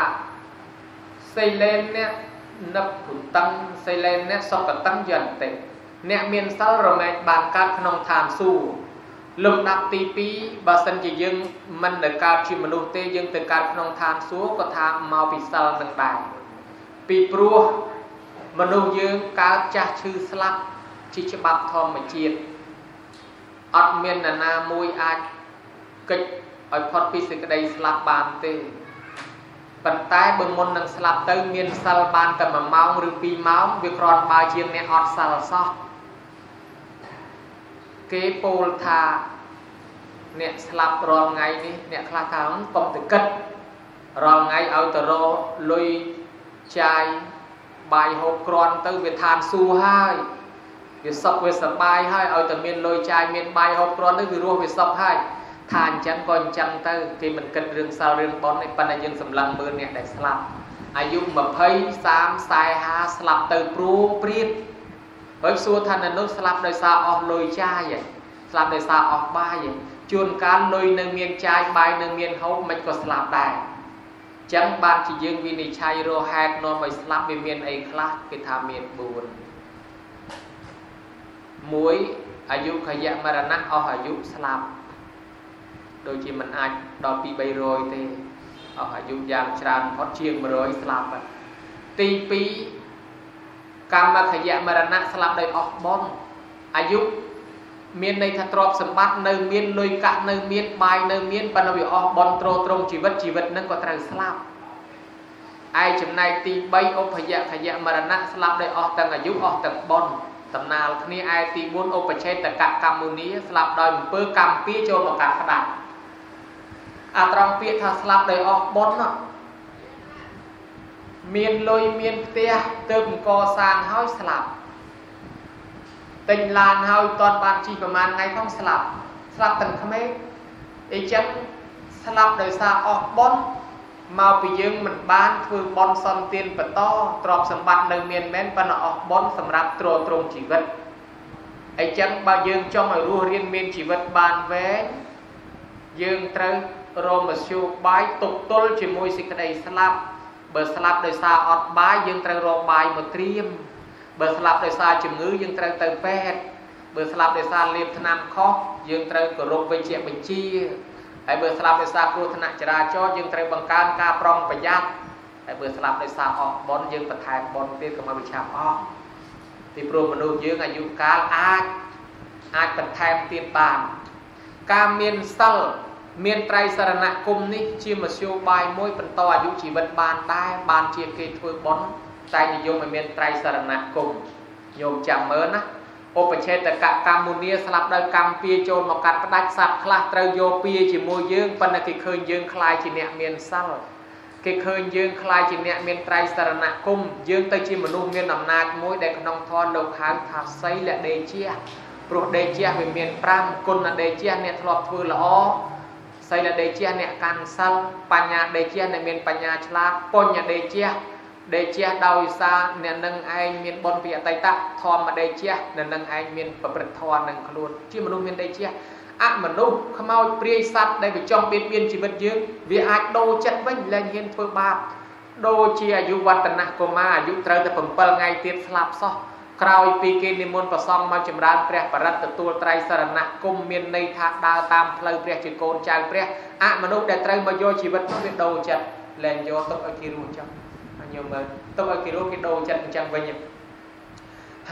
សេលេននេះ នឹកពុតੰសិលេនសុកតੰយន្តិអ្នកមានសិលរមែងបានកើតក្នុងឋានសួគ៌លំដាប់ទី2បើសិនជាយើងមិននៅកើតជាមនុស្សទេយើងទៅកើតក្នុងឋានសួគ៌ក៏ថាមកពីសិលនឹងដែរពីព្រោះមនុស្សយើងកើតចាស់ឈឺស្លាប់ជាច្បាប់ធម្មជាតិអត់មាននរណាមួយអាចកិច្ចឲ្យផុតពីសេចក្តីស្លាប់បានទេ ប៉ុន្តែបើមុននឹងស្លាប់ទៅមានសិលបានតែ1ម៉ោងឬ2ម៉ោងវាគ្រាន់បើជាអ្នកអត់សិលសោះគេពោលថាអ្នកស្លាប់រាល់ថ្ងៃនេះអ្នកខ្លះថាកុំទៅគិតរាល់ថ្ងៃឲ្យទៅរលុយចាយបាយហូបគ្រាន់ទៅវាឋានសួគ៌ហើយវាសុខវាសប្បាយហើយឲ្យតែមានលុយចាយមានបាយហូបគ្រាន់ទៅវារស់វាសុខហើយ ថាអញ្ចឹងក៏អញ្ចឹងទៅគេមិនគិតរឿងសិលរឿងបន់ទេប៉ុន្តែយើងសម្លឹងមើលអ្នកដែលស្លាប់អាយុ20 30 40 50ស្លាប់ទៅព្រួព្រៀតហើយសួរថានៅនោះស្លាប់ដោយសារអស់លុយចាយស្លាប់ដោយសារអស់បាយជួនកាលលុយនៅមានចាយបាយនៅមានហូបមិនក៏ស្លាប់ដែរចឹងបានជាយើងវិនិច្ឆ័យរហេតុនាំឲ្យស្លាប់វាមានអីខ្លះគេថាមាន4មួយអាយុខយៈមរណៈអស់អាយុស្លាប់ ដូចជាមិនអាចដល់ពី300ទេអស់អាយុយ៉ាងច្រើនផុតជាង100ស្លាប់ទី2កម្មខយៈមរណៈស្លាប់ដោយអស់បុណ្យអាយុមានន័យថាទ្រព្យសម្បត្តិនៅមានលុយកាក់នៅមានបាយនៅមានប៉ុន្តែវាអស់បន់ត្រត្រង់ជីវិតជីវិតនឹងក៏ត្រូវស្លាប់ឯចំណែកទី3ឧបយៈខយៈមរណៈស្លាប់ដោយអស់ទាំងអាយុអស់ទាំងបន់តំណាលគ្នាឯទី4ឧបឆេតកកម្មមុនីស្លាប់ដោយអំពើកម្មពីចូលមកកាត់ផ្ដាច់ អាត្រង់ពាក្យថាស្លាប់ដោយអស់បុណ្យមានលុយមានផ្ទះទៅអង្គសាងហើយស្លាប់ទិញឡានហើយតន់បានជីប្រហែលថ្ងៃផងស្លាប់ស្លាប់ទាំងក្មេងអីចឹងស្លាប់ដោយសារអស់បុណ្យមកពីយើងមិនបានធ្វើបុណ្យសន្តានបន្តទ្រព្យសម្បត្តិនៅមានមែនប៉ុន្តែអស់បុណ្យសម្រាប់ទ្រទ្រង់ជីវិតអីចឹងបើយើងចង់ឲ្យរស់រៀនមានជីវិតបានវែងយើងត្រូវ រមធ្យោបាយទុកទល់ជាមួយសេចក្តីស្លាប់បើស្លាប់ដោយសារអត់បាយយើងត្រូវរកបាយមកត្រៀមបើស្លាប់ដោយសារជំងឺយើងត្រូវទៅពេទ្យបើស្លាប់ដោយសារលេបថ្នាំខុសយើងត្រូវគោរពវិជ្ជាបញ្ជាហើយបើស្លាប់ដោយសារគ្រោះថ្នាក់ចរាចរណ៍យើងត្រូវបង្កើនការប្រុងប្រយ័ត្នហើយបើស្លាប់ដោយសារអស់បុណ្យយើងបន្ថែមបុណ្យទៀតកុំឲ្យវាឆាប់អស់ពីព្រោះមនុស្សយើងអាយុកាលអាចអាចបន្ថែមទៀតបានការមានសិល មានត្រៃសរណគមនេះជាមធ្យោបាយមួយបន្តអាយុជីវិតបានដែរបានជាគេធ្វើបុណ្យតែនិយមឲ្យមានត្រៃសរណគមញោមចាំមើលណាឧបឆេតកកម្មមុនីស្លាប់ដោយកម្មពៀចូលមកកាត់ផ្ដាច់សត្វខ្លះត្រូវយកពៀជាមួយយើងប៉ុន្តែគេឃើញយើងคล้ายជាអ្នកមានសិលគេឃើញយើងคล้ายជាអ្នកមានត្រៃសរណគមយើងទៅជាមនុស្សមានអំណាចមួយដែលក្នុងធម៌លោកហៅថាសីលដេជាព្រោះដេជាវាមាន5គុណដេជាអ្នកធ្លាប់ធ្វើល្អ សីលដេជាអ្នកកាន់សិលបញ្ញាដេជាអ្នកមានបញ្ញាឆ្លាតបញ្ញដេជាដេជាដោយសារអ្នកនឹងឯងមានបុណ្យពីអតីតធម្មដេជាអ្នកនឹងឯងមានប្រព្រឹត្តធម៌នឹងខ្លួនជាមនុស្សមានដេជាអមនុស្សខ្មោចព្រាយសัตว์ដែលវាចង់បៀតបៀនជីវិតយើងវាអាចដូរចិត្តវិញលែងហ៊ានធ្វើបាបដូចជាអាយុវឌ្ឍនៈកុមារអាយុត្រូវតែ7ថ្ងៃទៀតស្លាប់សោះ ក្រោយពីគេនិមន្តប្រសងមកចម្រើនព្រះបរិត្តទទួលត្រៃសរណគមមានន័យថាដើរតាមផ្លូវព្រះជាកូនចៅព្រះអមនុស្សដែលត្រូវមកយកជីវិតវាដូរចិត្តលែងយកទុកឲ្យគេរស់ចឹងញោមមើលទុកឲ្យគេរស់គេដូរចិត្តអញ្ចឹងវិញ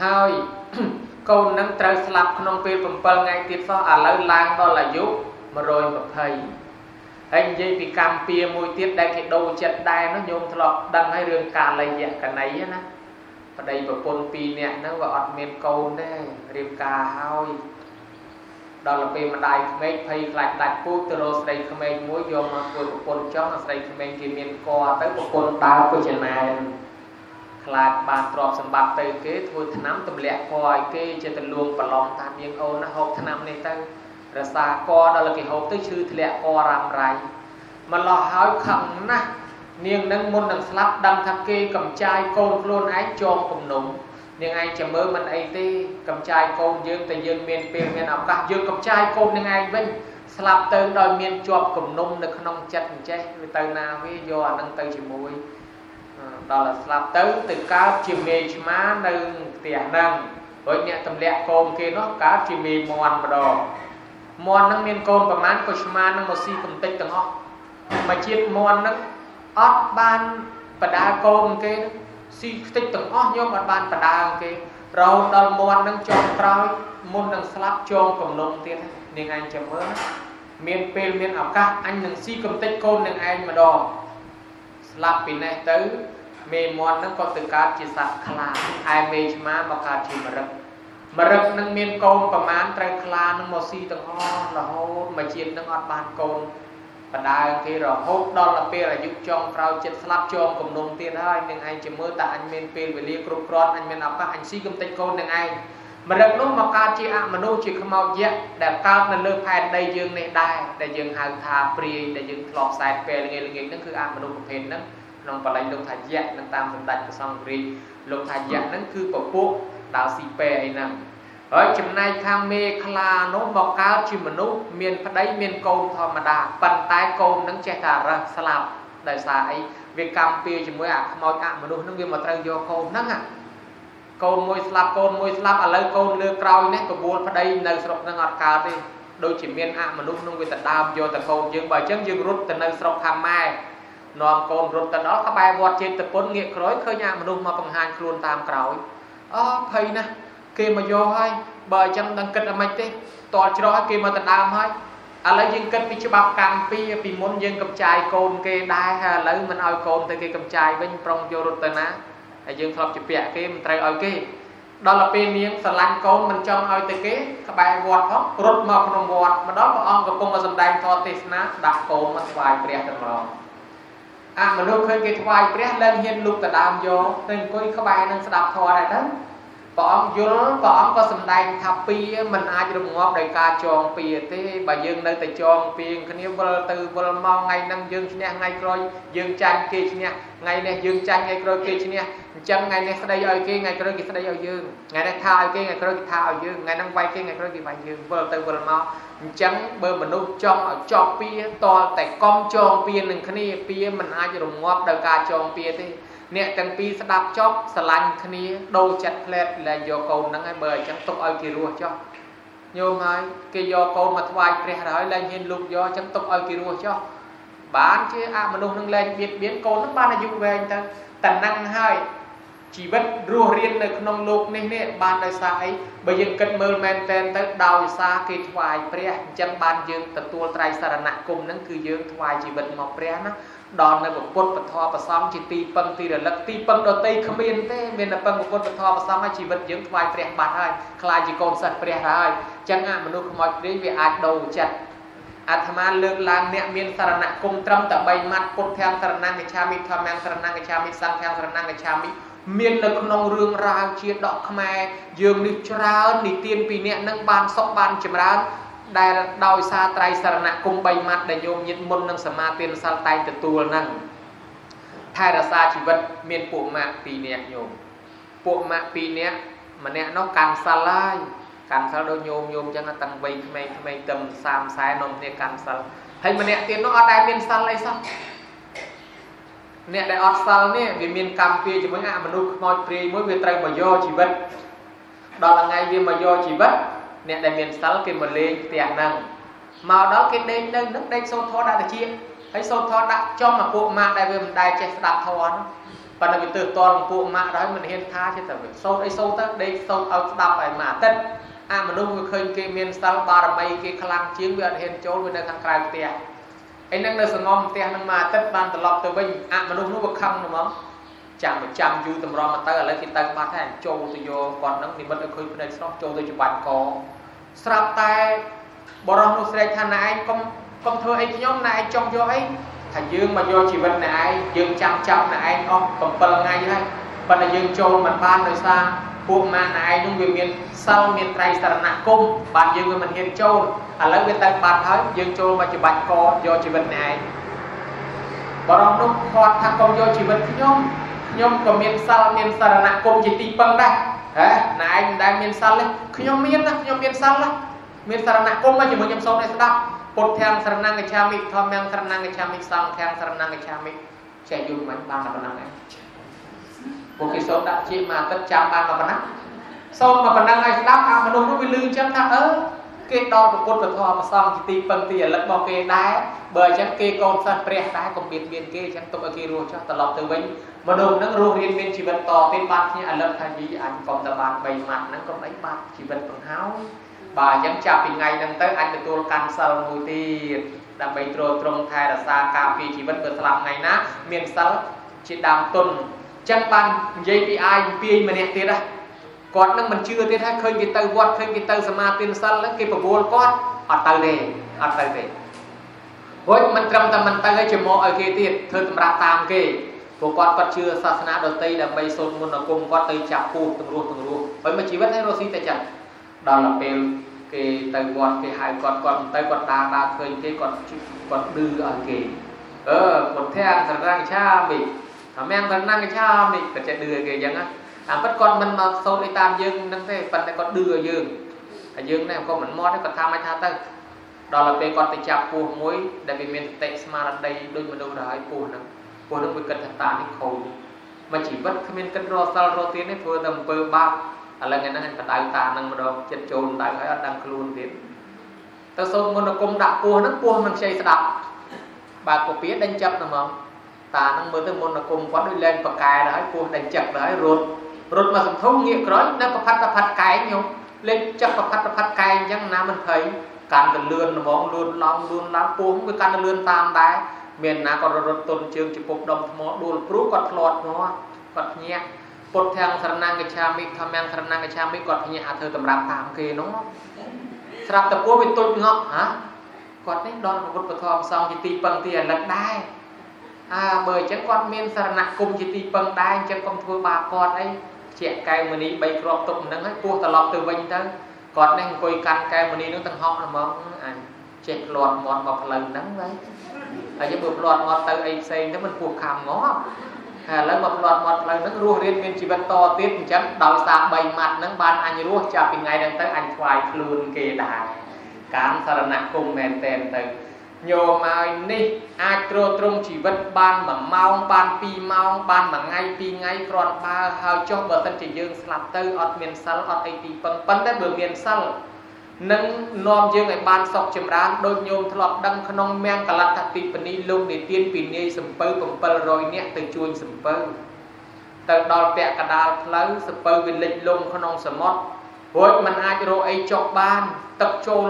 ហើយកូននឹងត្រូវស្លាប់ក្នុងពេល7ថ្ងៃទៀតសោះឥឡូវឡើងដល់អាយុ120ហើយនិយាយពីកម្មពៀមួយទៀតដែលគេដូរចិត្តដែរនោះញោមធ្លាប់ដឹងហើយរឿងកាលយៈកណីណា ប្តីប្រពន្ធពីរនាក់ហ្នឹងវាអត់មានកូនទេរៀបការហើយដល់ពេលម្ដាយក្មេកភ័យខ្លាចដាច់ពូជទៅរកស្រីក្មេងមួយយកមកធ្វើប្រពន្ធចង់ស្រីក្មេងគេមានកទៅប្រពន្ធដើរពុជណែនខ្លាចបានទ្រព្យសម្បត្តិទៅគេធ្វើឆ្នាំទម្លាក់កឲ្យគេជាទៅលួងប្រឡំតាមនាងអូនណាហូបឆ្នាំនេះទៅរសាកដល់គេហូបទៅឈឺធ្លាក់ករ៉ាំរៃម្លោះហើយខឹងណាស់ នាងនឹងមុននឹងស្លាប់ដឹងថាគេកំចាយកូនខ្លួនឯងចងគំនុំនាងឯងចាំមើលមិនអីទេកំចាយកូនយើងតែយើងមានពេលមានឱកាសយើងកំចាយកូននឹងឯងវិញស្លាប់ទៅដោយមានជាប់គំនុំនៅក្នុងចិត្តអញ្ចេះវាទៅណាវាយកអានឹងទៅជាមួយដល់តែស្លាប់ទៅទៅកើតជាមេឆ្មានៅផ្ទះហ្នឹងរួចអ្នកទម្លាក់កូនគេនោះកើតជាមេមន់ម្ដងមន់ហ្នឹងមានកូនប្រមាណក៏ឆ្មានឹងមកស៊ីកំតិចទាំងអស់មកជាតិមន់ហ្នឹង អត់បានបដាកូនគេស៊ីខ្ទេចទាំងអស់ញោមអត់បានបដាគេរហូតដល់មន់នឹងចង់ក្រោយមុននឹងស្លាប់ចងកំណុំទៀតនាងឯងចាំមើលមានពេលមានឱកាសអញនឹងស៊ីកំតិចកូននឹងឯងម្ដងស្លាប់ពីនេះទៅមេមន់នឹងក៏ទៅកើតជាសត្វខ្លាឯមេឆ្មាមកកើតជាមរឹកមរឹកនឹងមានកូនប្រមាណត្រូវខ្លានឹងមកស៊ីទាំងអស់រហូតមកជាតិនឹងអត់បានកូន បដើគេរហូតដល់ទៅពេលអាយុចុងក្រោយចិត្តស្លាប់ចងគំនុំទៀតហើយនឹងឯងជាមើលតើអញមានពេលវេលាគ្រប់គ្រាន់អញមានឱកាសអញស៊ីកំតិចកូននឹងឯងមរឹកនោះមកកើតជាអមនុស្សជាខ្មោចយៈដែលកើតនៅលើផែនដីយើងនេះដែរដែលយើងហៅថាព្រាយដែលយើងធ្លាប់ខ្សែពេលល្ងាចល្ងាចហ្នឹងគឺអមនុស្សប្រភេទហ្នឹងក្នុងបល័យលោកថាយៈនឹងតាមសម្ដេចព្រះសង្ឃរាជលោកថាយៈហ្នឹងគឺពពួកដើរស៊ីពេអីហ្នឹង ហើយចំណែកខាងមេខ្លានោះមកកើតជាមនុស្សមានប្តីមានកូនធម្មតាប៉ុន្តែកូននឹងចេះតែរើសស្លាប់ដោយសារអីវាកម្មពៀជាមួយអាខ្មោចអមនុស្សនឹងវាមកត្រូវយកកូនហ្នឹងកូនមួយស្លាប់កូនមួយស្លាប់ឥឡូវកូនលើក្រោយនេះកបួលប្តីនៅស្រុកហ្នឹងអត់កើតទេដូចជាមានអមនុស្សនឹងវាទៅដើមយកតកូនយើងបើអញ្ចឹងយើងរត់ទៅនៅស្រុកខាងម៉ែនាំកូនរត់ទៅដល់ក្បែរវត្តចេតពុនងាកក្រោយឃើញអមនុស្សមកបង្ហាញខ្លួនតាមក្រោយអូភ័យណាស់ គេមកយកហើយបើអញ្ចឹងដឹងគិតអ្ម៉េចទេតល់ច្រោះឲ្យគេមកដណ្ដើមហើយឥឡូវយើងគិតពីច្បាប់កម្មពីពីមុនយើងកំចាយកូនគេដែរហើយឥឡូវមិនឲ្យកូនទៅគេកំចាយវិញប្រុងយករត់ទៅណាហើយយើងធ្លាប់ជាពាក់គេមិនត្រូវឲ្យគេដល់ទៅពេលនាងស្រឡាញ់កូនមិនចង់ឲ្យទៅគេក្បែរវត្តផងរត់មកក្នុងវត្តម្ដងព្រះអង្គកំពុងមកសម្ដែងធម៌ទេសនាដាក់កូនមកថ្វាយព្រះទៅម្ដងអមនុស្សឃើញគេថ្វាយព្រះឡើងហ៊ានលុកទៅដើមយកទៅអង្គុយក្បែរនឹងស្ដាប់ធម៌ដែរទៅ ព្រះអង្គយល់ព្រះអង្គក៏សម្ដែងថាពៀមិនអាចរងាប់ដោយការចងពៀទេបើយើងនៅតែចងពៀគ្នាវិលទៅវិលមកថ្ងៃហ្នឹងយើងឈ្នះថ្ងៃក្រោយយើងចាញ់គេឈ្នះថ្ងៃនេះយើងចាញ់ថ្ងៃក្រោយគេឈ្នះអញ្ចឹងថ្ងៃនេះស្ដីឲ្យគេថ្ងៃក្រោយគេស្ដីឲ្យយើងថ្ងៃនេះថាឲ្យគេថ្ងៃក្រោយគេថាឲ្យយើងថ្ងៃហ្នឹងវាយគេថ្ងៃក្រោយគេវាយយើងវិលទៅវិលមកអញ្ចឹងបើមនុស្សចង់ឲ្យចប់ពៀតលតែកុំចងពៀនឹងគ្នាពៀមិនអាចរងាប់ដោយការចងពៀទេ អ្នកទាំងពីរស្ដាប់ចប់ស្រឡាញ់គ្នាដូរចិត្តផ្លែតលែងយកកូនហ្នឹងហើយបើអញ្ចឹងទុកឲ្យគេរស់ចុះញោមហើយគេយកកូនមកថ្វាយព្រះហើយលែងហ៊ានលុបយកអញ្ចឹងទុកឲ្យគេរស់ចុះបានជាអមនុស្សនឹងលែងបៀតបៀនកូននឹងបានអាយុវែងទៅតែហ្នឹងហើយជីវិតរស់រៀននៅក្នុងលោកនេះនេះបានដោយសារអីបើយើងគិតមើលមែនតែនទៅដោយសារគេថ្វាយព្រះអញ្ចឹងបានយើងទទួលត្រៃសរណគមហ្នឹងគឺយើងថ្វាយជីវិតមកព្រះណា ដល់នៅពុទ្ធពធប្រសំជាទីពឹងទីរលឹកទីពឹងដតីគ្មានទេមានតែពឹងពុទ្ធពធប្រសំហើយជីវិតយើងថ្វាយព្រះបាត់ហើយខ្លាចជាកូនសិស្សព្រះហើយអញ្ចឹងអមនុស្សខ្មោចព្រាយវាអាចដូរចិត្តអាត្មាលើកឡើងអ្នកមានសរណគមត្រឹមតែ3ម៉ាត់ពុទ្ធធាំសរណង្គិឆាមិធម្មសរណង្គិឆាមិសង្ឃាំសរណង្គិឆាមិមាននៅក្នុងរឿងរ៉ាវជាដកខ្មែរយើងនេះច្រើននិទានពីអ្នកនឹងបានសុខបានចម្រើន ដែលដោយសារត្រៃសរណគម3ម៉ាត់ដែលញោមញាតមុននឹងសមាទានសិលតែងទទួលហ្នឹងថែរក្សាជីវិតមានពួកម៉ាក់2នាក់ញោមពួកម៉ាក់2នាក់ម្នាក់នោះកាន់សិលហើយកាន់សិលដូចញោមញោមចឹងតាំងវ័យក្មេងៗទៅ30 40នាំគ្នាកាន់សិលហើយម្នាក់ទៀតនោះអត់ដែលមានសិលអីសោះអ្នកដែលអត់សិលនេះវាមានកម្មពៀជាមួយអាមនុស្សខ្មោចព្រាយមួយវាត្រូវមកយកជីវិតដល់ថ្ងៃវាមកយកជីវិត អ្នកដែលមានសិលគេមកលេងផ្ទះហ្នឹងមកដល់គេដេកនៅនឹងដេកសូត្រធម៌ដាក់តិចហើយសូត្រធម៌ដាក់ចំមកពួកម៉ាក់ដែលវាមិនដែលចេះស្ដាប់ធម៌ហ្នឹងប៉ុន្តែវាទើសតល់ពួកម៉ាក់ដល់មិនហ៊ានថាចេះតែសូត្រអីសូត្រទៅដេកសូត្រឲ្យស្ដាប់ឲ្យមួយអាទិត្យអាមនុស្សវាឃើញគេមានសិលបារមីគេខ្លាំងជាងវាអត់ហ៊ានចូលវានៅខាងក្រៅផ្ទះឯនឹងនៅសងំផ្ទះនឹងមួយអាទិត្យបានត្រឡប់ទៅវិញអមនុស្សនោះវាខឹងហ្មង ចាំមកចាំយូរតម្រាំមកទៅឥឡូវគេទៅបាត់ហើយចូលទៅយកគាត់នឹងនិមិត្តឲ្យឃើញភ្នែកស្រស់ចូលទៅច្បាច់កស្រាប់តែបរោះនោះស្រែកថាណែឯងកុំកុំធ្វើអីខ្ញុំណែឯងចង់យកអីថាយើងមកយកជីវិតណែឯងយើងចាំចាប់ណែឯងអស់7ថ្ងៃហើយប៉ុន្តែយើងចូលមិនបានដោយសារពួកម៉ាក់ណែឯងនោះវាមានសិលមានត្រៃសរណគមបានយើងវាមិនហ៊ានចូលឥឡូវវាទៅបាត់ហើយយើងចូលមកច្បាច់កយកជីវិតណែឯងបរោះនោះគាត់ថាកុំយកជីវិតខ្ញុំ ខ្ញុំក៏មានសិលមានសរណគមជាទីពឹងដែរហ៎ណែឯងមិនដែលមានសិលទេខ្ញុំមានណាខ្ញុំមានសិលណាមានសរណគមមកជាមួយខ្ញុំសូត្រឲ្យស្ដាប់ពុទ្ធទាំងសរណង្កឆាមិធម្មទាំងសរណង្កឆាមិសង្ឃទាំងសរណង្កឆាមិចេះយល់មិនបានតែប៉ុណ្ណឹងឯងពួកគេសូត្រដាក់ជាមកទឹកចាំបានតែប៉ុណ្ណឹងសូត្រមកប៉ុណ្ណឹងឲ្យស្ដាប់អាមនុស្សនោះវាលឺចឹងថាអឺ គេដល់ពុទ្ធពធប្រសងជាទីពឹងទីរលឹករបស់គេដែរបើអញ្ចឹងគេកូនសិស្សព្រះដែរកុំបៀតបៀនគេអញ្ចឹងទុកឲ្យគេរស់ចុះត្រឡប់ទៅវិញមនុស្សហ្នឹងរស់រៀនមានជីវិតតទៀតបានគ្នាឥឡូវថាយីអញកុំតែបាន3ម៉ាត់ហ្នឹងកុំអីបាត់ជីវិតបង្ហើយបាទអញ្ចឹងចាប់ពីថ្ងៃហ្នឹងទៅអាចទទួលកាន់សិលមួយទៀតដើម្បីទ្រទ្រង់ថែរក្សាការពារជីវិតបើស្លាប់ថ្ងៃណាមានសិលជាដើមទុនអញ្ចឹងបាននិយាយពីអាយពីយម្នាក់ទៀតណា គាត់នឹងមិនជឿទៀតហើយឃើញគេទៅវត្តឃើញគេទៅសមាធិសិលហ្នឹងគេបបួលគាត់អត់ទៅទេអត់ទៅទេព្រោះមិនត្រឹមតែមិនទៅឲ្យចំមកឲ្យគេទៀតធ្វើសម្រាប់តាមគេព្រោះគាត់គាត់ជឿសាសនាដទៃដើម្បីសូត្រមន្តអាគមគាត់ទៅចាប់ពូទាំងរស់ទាំងរស់ហើយមួយជីវិតឲ្យរស់ស៊ីតែចឹងដល់ទៅពេលគេទៅវត្តគេហៅគាត់គាត់មិនទៅគាត់ដើរដើរឃើញគេគាត់គាត់ឌឺឲ្យគេអឺពុទ្ធាសរណង្ឆាមិអាមៀងសរណង្ឆាមិគាត់ចេះឌឺឲ្យគេអញ្ចឹងណា តាមពិតគាត់មិនមកសូត្រអីតាមយើងហ្នឹងទេប៉ុន្តែគាត់ឌឺឲ្យយើងហើយយើងនេះក៏មិនមកទេគាត់ថាមិនថាទៅដល់ទៅពេលគាត់ទៅចាប់ពស់មួយដែលវាមានសតិស្មារតីដូចមនុស្សដែរពស់ហ្នឹងពស់ហ្នឹងវាគិតថាតានេះខូចមកជីវិតគ្មានគិតរកសិលរកទានទេធ្វើតែអំពើបាបឥឡូវហ្នឹងបដៅតាហ្នឹងម្ដងចិត្តចូលដៅហើយអត់ដឹងខ្លួនទៀតទៅសូត្រមន្តគុំដាក់ពស់ហ្នឹងពស់មិនខ្ចីស្ដាប់បើកពៀដេញចាប់ហ្មងតាហ្នឹងមើលទៅមន្តគុំគាត់ដូចលែងប្រកែដល់ហើយពស់ដេញចាប់ដល់ហើយរត់ រត់មកសន្ធុំងាកក្រោយនៅប្រផាត់ប្រផាត់កែងខ្ញុំលេងចាក់ប្រផាត់ប្រផាត់កែងអញ្ចឹងណាមិនភ័យកាន់តែលឿនហ្មងលឿនឡងលឿនឡើងពោះវាកាន់តែលឿនតាមដែរមានណាគាត់រត់ទុនជើងចំពុកដុំថ្មដួលព្រុសគាត់ធ្លាត់ងគាត់ភ្ញាក់ពុទ្ធទាំងសរណង្កឆាមិធម្មទាំងសរណង្កឆាមិគាត់ភ្ញាក់អាធ្វើតម្រាប់តាមគេនោះស្រាប់តែពោះវាទុចងក់ហាគាត់នេះដល់ពុទ្ធពធមសង្ឃជាទីពឹងទីរលឹកដែរអើបើអញ្ចឹងគាត់មានសរណគមជាទីពឹងដែរអញ្ចឹងកុំធ្វើបាបគាត់អី ជាកែវមនី3គ្រាប់ទុកហ្នឹងហើយពោះត្រឡប់ទៅវិញទៅគាត់នេះអង្គុយកាន់កែវមនីនោះទាំងហប់ហ្មងអញចេះផ្លាត់មាត់មកផ្លូវហ្នឹងហើយហើយបើផ្លាត់មាត់ទៅអីផ្សេងទៅមិនពោះខំងាប់ហើយឥឡូវមកផ្លាត់មាត់ផ្លូវហ្នឹងរស់រៀនមានជីវិតតទៀតអញ្ចឹងដោយសារ3ម៉ាត់ហ្នឹងបានអញរស់ចាប់ពីថ្ងៃហ្នឹងទៅអញថ្វាយខ្លួនគេដែរកាមសរណគមមែនតែនទៅ ញោមហើយនេះអាចទ្រទ្រង់ជីវិតបាន1ម៉ោងបាន2ម៉ោងបាន1ថ្ងៃ2ថ្ងៃគ្រាន់បើហើយចុះបើសិនជាយើងស្លាប់ទៅអត់មានសិលអត់អីទីពឹងប៉ុន្តែបើមានសិលនឹងនាំយើងឲ្យបានសុខចម្រើនដូចញោមធ្លាប់ដឹងក្នុងមៀងកលដ្ឋទីបនីលោកនិទានពីនាយសំពៅ700នាក់ទៅជួញសំពៅទៅដល់ពាក់កដាលផ្លូវសពៅវាលិចលង់ក្នុងសមុទ្ររួចมันអាចរកអីចុះបានទឹកចូល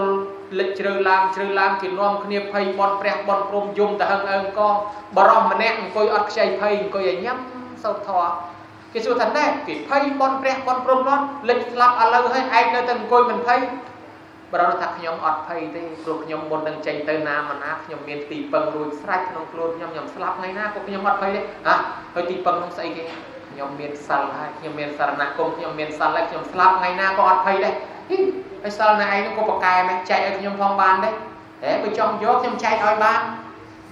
លិចជ្រៅឡើងជ្រៅឡើងគេនាំគ្នាភ័យបនព្រះបនព្រំយំទៅហឹងអើងកងបរោះម្នាក់អង្គុយអត់ខ្ចីភ័យអង្គុយឲ្យញ៉ាំសោតធေါ်គេសួរថាណែគេភ័យបនព្រះបនព្រំនោះលិចស្លាប់ឥឡូវហើយឯងនៅតែអង្គុយមិនភ័យបរោះថាខ្ញុំអត់ភ័យទេព្រោះខ្ញុំមុននឹងចេញទៅណាមកណាខ្ញុំមានទីពឹងរួចស្រេចក្នុងខ្លួនខ្ញុំខ្ញុំស្លាប់ថ្ងៃណាក៏ខ្ញុំអត់ភ័យដែរហ៎ហើយទីពឹងនោះស្អីគេខ្ញុំមានសិលហើយខ្ញុំមានសារណគមខ្ញុំមានសិលហើយខ្ញុំស្លាប់ថ្ងៃណាក៏អត់ភ័យដែរ ហើយសិលណែឯងនោះក៏ប្រកែមែនចែកឲ្យខ្ញុំផងបានដែរតែបើចង់យកខ្ញុំចែកឲ្យបាន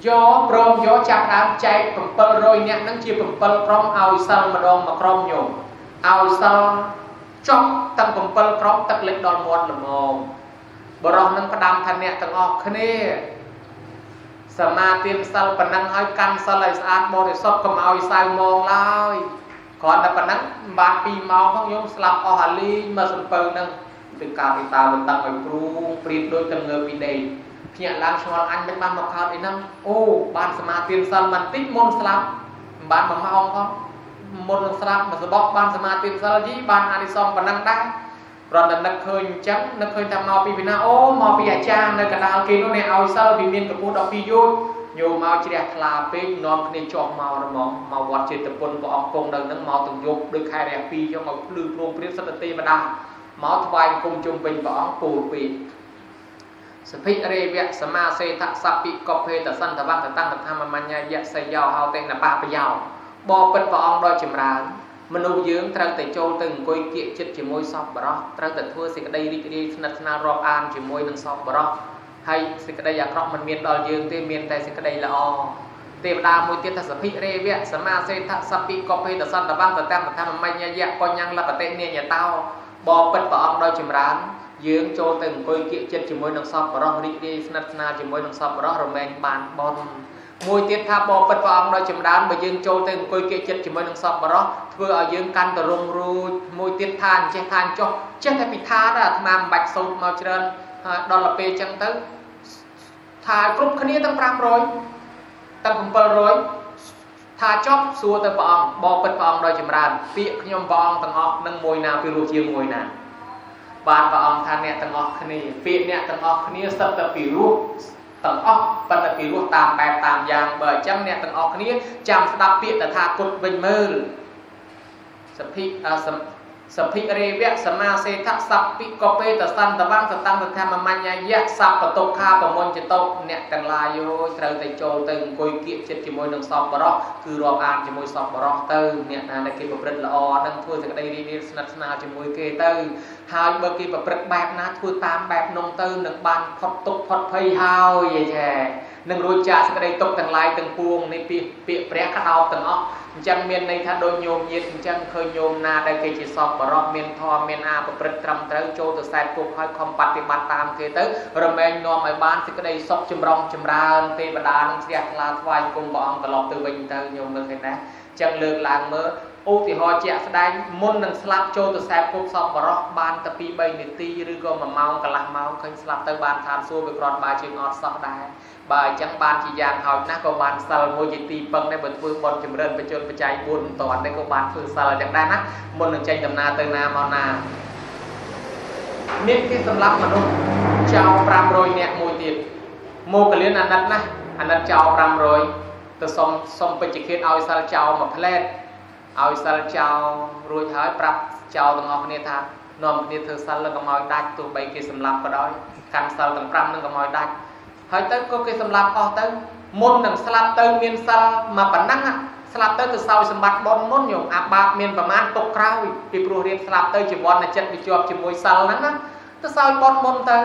យកព្រមយកចាប់ដើមចែក700នាក់ហ្នឹងជា7ក្រុមឲ្យសិលម្ដងមួយក្រុមញោមឲ្យសិលចប់ទាំង7ក្រុមទឹកលិចដល់មាត់ល្មមបរោះនឹងផ្ដាំថាអ្នកទាំងអស់គ្នាសមាទានសិលប៉ុណ្ណឹងឲ្យកាន់សិលឲ្យស្អាតបរិសុទ្ធកុំឲ្យសៅមងឡើយគ្រាន់តែប៉ុណ្ណឹងបាន2ម៉ោងផងខ្ញុំស្លាប់អស់អាលីងមកសំពើនឹង ទៅការវិតាមិនតាំងឲ្យព្រូងព្រៀបដូចទាំងងើពីដេកភ្ញាក់ឡើងឆ្ងល់អញមិនបានមកខោតអីហ្នឹងអូបានសមាទានសិលបន្តិចមុនស្លាប់មិនបានមួយម៉ោងផងមុននឹងស្លាប់មកសបកបានសមាទានសិលយីបានអានិសង្សប៉ុណ្ណឹងដែរព្រោះតែនឹកឃើញអញ្ចឹងនឹកឃើញថាមកពីពីណាអូមកពីអាចារ្យនៅកណ្ដាលគេនោះនេះឲ្យសិលពីមានកម្ពស់12យោជញោមមកជ្រះថ្លាពេកនាំគ្នាជាប់មករហ្មងមកវត្តចេតពុនព្រះអង្គគង់នៅនឹងមកទាំងយប់ដូចខែរះ2អញ្ចឹងមកភ្លឺព្រមព្រៀបសិទ្ធិទេវតា មកថ្វាយគុំជុំវិញព្រះអង្គពូលពេកសភិរេវៈសមាសេថសពិកភេតសន្តវតតੰធម្មមញ្ញយៈសយោហោតេនបាបយោបបិទ្ធព្រះអង្គដ៏ចម្រើនមនុស្សយើងត្រូវតែចូលទៅអង្គុយគៀកចិត្តជាមួយសពបរោះត្រូវតែធ្វើសេចក្តីរីករាយស្និទ្ធស្នាលរាប់អានជាមួយនឹងសពបរោះហើយសេចក្តីអាក្រក់មិនមានដល់យើងទេមានតែសេចក្តីល្អទេវតាមួយទៀតថាសភិរេវៈសមាសេថសពិកភេតសន្តវតតੰធម្មមញ្ញយៈបញ្ញាំងលបតិនិញតោ បបិទ្ធព្រះអង្គដ៏ចម្រើនយើងចូលទៅអង្គុយគៀកចិត្តជាមួយនឹងសពបរោះរីករាយស្និទ្ធស្នាលជាមួយនឹងសពបរោះរមែងបានបនមួយទៀតថាបបិទ្ធព្រះអង្គដ៏ចម្រើនបើយើងចូលទៅអង្គុយគៀកចិត្តជាមួយនឹងសពបរោះធ្វើឲ្យយើងកាន់តែរងរូចមួយទៀតថាអញ្ចេះថាអញ្ចោះចេះតែពីថាដែរអាត្មាមិនបាច់សូត្រមកច្រើនដល់ទៅពេលអញ្ចឹងទៅថាគ្រប់គ្នាទាំង500ទាំង700 ថាចប់សួរទៅព្រះអង្គបបិទ្ធព្រះអង្គដ៏ចម្រើនពាក្យខ្ញុំព្រះអង្គទាំងអស់នឹងមួយណាពីរោះជាមួយណាបានព្រះអង្គថាអ្នកទាំងអស់គ្នាពាក្យអ្នកទាំងអស់គ្នាសិតតែពីរោះទាំងអស់ប៉ុន្តែពីរោះតាមបែបតាមយ៉ាងបើអញ្ចឹងអ្នកទាំងអស់គ្នាចាំស្ដាប់ពាក្យតថាគតវិញមើលសភិស ភិរេវៈសមាសេថសពិកពេតសន្តវੰសតੰធម្មញ្ញយៈសពតុខាបមុញ្ចតោអ្នកទាំងឡាយយោត្រូវតែចូលទៅអង្គុយគៀកចិត្តជាមួយនឹងសពបរោះគឺរាប់អានជាមួយសពបរោះទៅអ្នកណាដែលគេប្រព្រឹត្តល្អនឹងធ្វើសេចក្តីរីករាយស្និទ្ធស្នាលជាមួយគេទៅហើយបើគេប្រព្រឹត្តបែបណាធ្វើតាមបែបនោះទៅនឹងបានផុតទុក្ខផុតភ័យហើយយីចា នឹងរួចចាកសេចក្តីទុក្ខទាំងឡាយទាំងពួងនេះពាក្យពាក្យព្រះក្តោបទាំងអស់អញ្ចឹងមានន័យថាដូចញោមញាតអញ្ចឹងឃើញញោមណាដែលគេជាសពបរោះមានធម៌មានអាប្រព្រឹត្តត្រឹមត្រូវចូលទៅសែតគុកហើយខំបប្រតិបត្តិតាមគេទៅរមែងនាំឲ្យបានសេចក្តីសុខចម្រុងចម្រើនទេវតានឹងជ្រះថ្លាថ្វាយគុំព្រះអង្គត្រឡប់ទៅវិញទៅញោមមើលឃើញណាអញ្ចឹងលើកឡើងមើលឧទាហរណ៍ជាក់ស្ដែងមុននឹងស្លាប់ចូលទៅសែបគុកសពបរោះបានតែ2 3នាទីឬក៏1ម៉ោងកន្លះម៉ោងឃើញស្លាប់ទៅបានឋានសួគ៌វាគ្រាន់បើជាងអត់សោះដែរ បើអញ្ចឹងបានជាយ៉ាងហោចណាស់ក៏បានសិលមួយជាទីពឹងដែរបើធ្វើបន់ចម្រើនបច្ចុប្បន្នបច្ច័យ4មិនតាន់ទេក៏បានធ្វើសិលអញ្ចឹងដែរណាមុននឹងចេញដំណើរទៅណាមកណាមានគេសម្លាប់មនុស្សចោល500នាក់មួយទៀតមកកលៀនអាណិតណាអាណិតចោល500ទៅសុំសុំពេជ្ជឃាតឲ្យសិលចោលមួយផ្លែតឲ្យសិលចោលរួចហើយប្រាប់ចោលទាំងអស់គ្នាថានាំគ្នាធ្វើសិលកុំឲ្យដាច់ទោះបីគេសម្លាប់ក៏ដោយកាន់សិលទាំង5នឹងកុំឲ្យដាច់ ហើយទៅក៏គេសម្លាប់អស់ទៅមុននឹងស្លាប់ទៅមានសិលមកប៉ុណ្ណឹងស្លាប់ទៅទៅសោយសម្បត្តិបនមុនញោមអាបាបមានប្រមាណទុកក្រោយពីព្រោះរៀនស្លាប់ទៅជីវ័នចិត្តវាជាប់ជាមួយសិលហ្នឹងណាទៅសោយបនមុនទៅ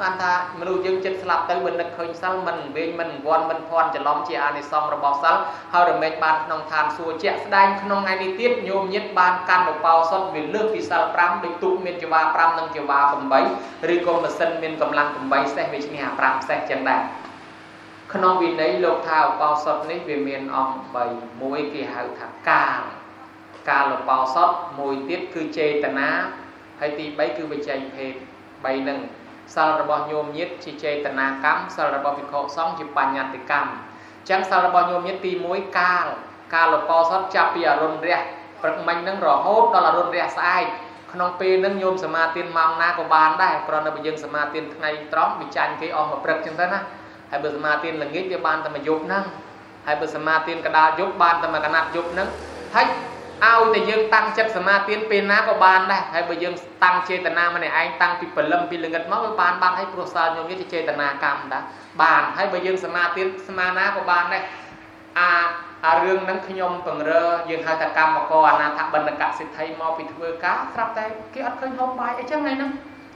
បានថាមនុស្សយើងចិត្តស្លាប់ទៅមិននឹកឃើញសិលមិនវិញមិនវ័នមិនភ័ន្តច្រឡំជាអានិសង្សរបស់សិលហើយរមែងបានក្នុងឋានសួគ៌ជាក់ស្ដែងក្នុងថ្ងៃនេះទៀតញោមញាតបានកាន់ឧបោសថវាលើកពីសិល5ដូចទូកមានជីវ៉ា5និងជីវ៉ា8ឬក៏ម៉ាស៊ីនមានកម្លាំង8សេះវាឈ្នះ5សេះចឹងដែរក្នុងវិន័យលោកថាឧបោសថនេះវាមានអង្គ3មួយគេហៅថាកាលកាលឧបោសថមួយទៀតគឺចេតនាហើយទី3គឺវិច័យភេទ3នឹង សិលរបស់ញោមញាតជាចេតនាកម្មសិលរបស់ភិក្ខុសង្ឃជាបញ្ញត្តិកម្មអញ្ចឹងសិលរបស់ញោមញាតទី1កាលកាលឧបោសថចាប់ពីអរុណរះព្រឹកមិញហ្នឹងរហូតដល់រត់រះស្អែកក្នុងពេលហ្នឹងញោមសមាទានម៉ោងណាក៏បានដែរគ្រាន់តែបើយើងសមាទានថ្ងៃត្រង់វាចាញ់គេអស់មួយព្រឹកចឹងទៅណាហើយបើសមាទានល្ងាចវាបានតែមួយយប់ហ្នឹងហើយបើសមាទានកដាលយប់បានតែមួយកណាត់យប់ហ្នឹងហើយ ឲ្យតែយើងតាំងចិត្តសមាទានពេលណាក៏បានដែរហើយបើយើងតាំងចេតនាម្នាក់ឯងតាំងពីព្រលឹមពីល្ងិតមកវាបានបានហើយព្រោះសាលញោមនេះចេតនាកម្មដែរបានហើយបើយើងសមាទានស្មាណាក៏បានដែរអាអារឿងហ្នឹងខ្ញុំពង្រើយើងហៅថាកម្មករអនាថបណ្ឌកសិទ្ធិមកពីធ្វើការស្រាប់តែគេអត់ឃើញហូបបាយអីចឹងហ្នឹង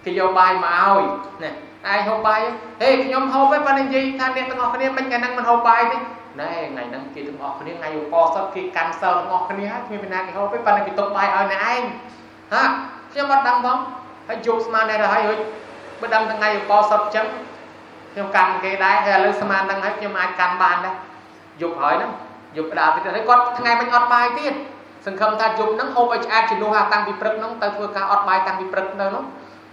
គេយកបាយមកឲ្យណាឯងហូបបាយហេខ្ញុំហូបទេប៉ុន្តែនិយាយថាអ្នកទាំងអស់គ្នាមិនថ្ងៃហ្នឹងមិនហូបបាយទេ ណែថ្ងៃហ្នឹងគេទាំងអស់គ្នាថ្ងៃឧបសតគេកាន់សិលទាំងអស់គ្នាហើយគ្មានពីណាគេហូបទេប៉ុន្តែគេទុកបាយឲ្យអ្នកឯងហាខ្ញុំអត់ដឹងផងហើយយកស្មានតែទៅហើយរួចបើដឹងថ្ងៃឧបសតចឹងខ្ញុំកាន់គេដែរហើយឥឡូវស្មានដឹងហើយខ្ញុំអាចកាន់បានដែរយកហើយហ្នឹងយកផ្ដាល់ទៀតហើយគាត់ថ្ងៃមិញអត់បាយទៀតសង្ឃឹមថាយប់ហ្នឹងហូបឲ្យឆ្អែតជំនួសតាំងពីព្រឹកហ្នឹងទៅធ្វើការអត់បាយតាំងពីព្រឹកទៅនោះ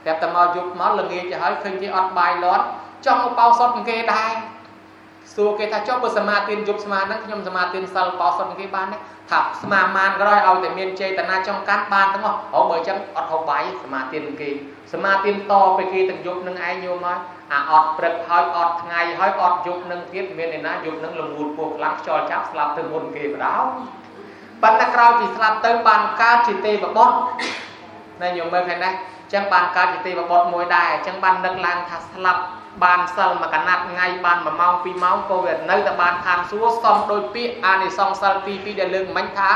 ប្រាប់តែមកយប់មកល្ងាចទៅហើយឃើញគេអត់បាយលាត់ចង់មកបោសុតគេដែរ សួរគេថាចុះបើសមាទានយប់ស្មាហ្នឹងខ្ញុំសមាទានសិលបោសុតគេបានទេថាស្មាមានក្រោយឲ្យតែមានចេតនាចង់កាន់បានទាំងអស់អូបើអញ្ចឹងអត់ហូបបាយសមាទានគេសមាទានតទៅគេទាំងយប់នឹងឯងយល់មកអាអត់ព្រឹកហើយអត់ថ្ងៃហើយអត់យប់នឹងទៀតមានឯណាយប់នឹងលងូតពោះខ្លាំងខ្យល់ចាប់ស្លាប់ទៅមុនគេបដៅប៉ុន្តែក្រោយពីស្លាប់ទៅបានកើតជាទេវបុត្រណែញោមមើលឃើញដែរអញ្ចឹងបានកើតជាទេវបុត្រមួយដែរអញ្ចឹងបាននឹកឡើងថាស្លាប់ បានសិលមួយកណាត់ថ្ងៃបាន1ម៉ោង2ម៉ោងក៏វានៅតែបានឋានសួគ៌សំដូចពាក្យអានិសង្សសិលទី2ដែលលើកមិញថា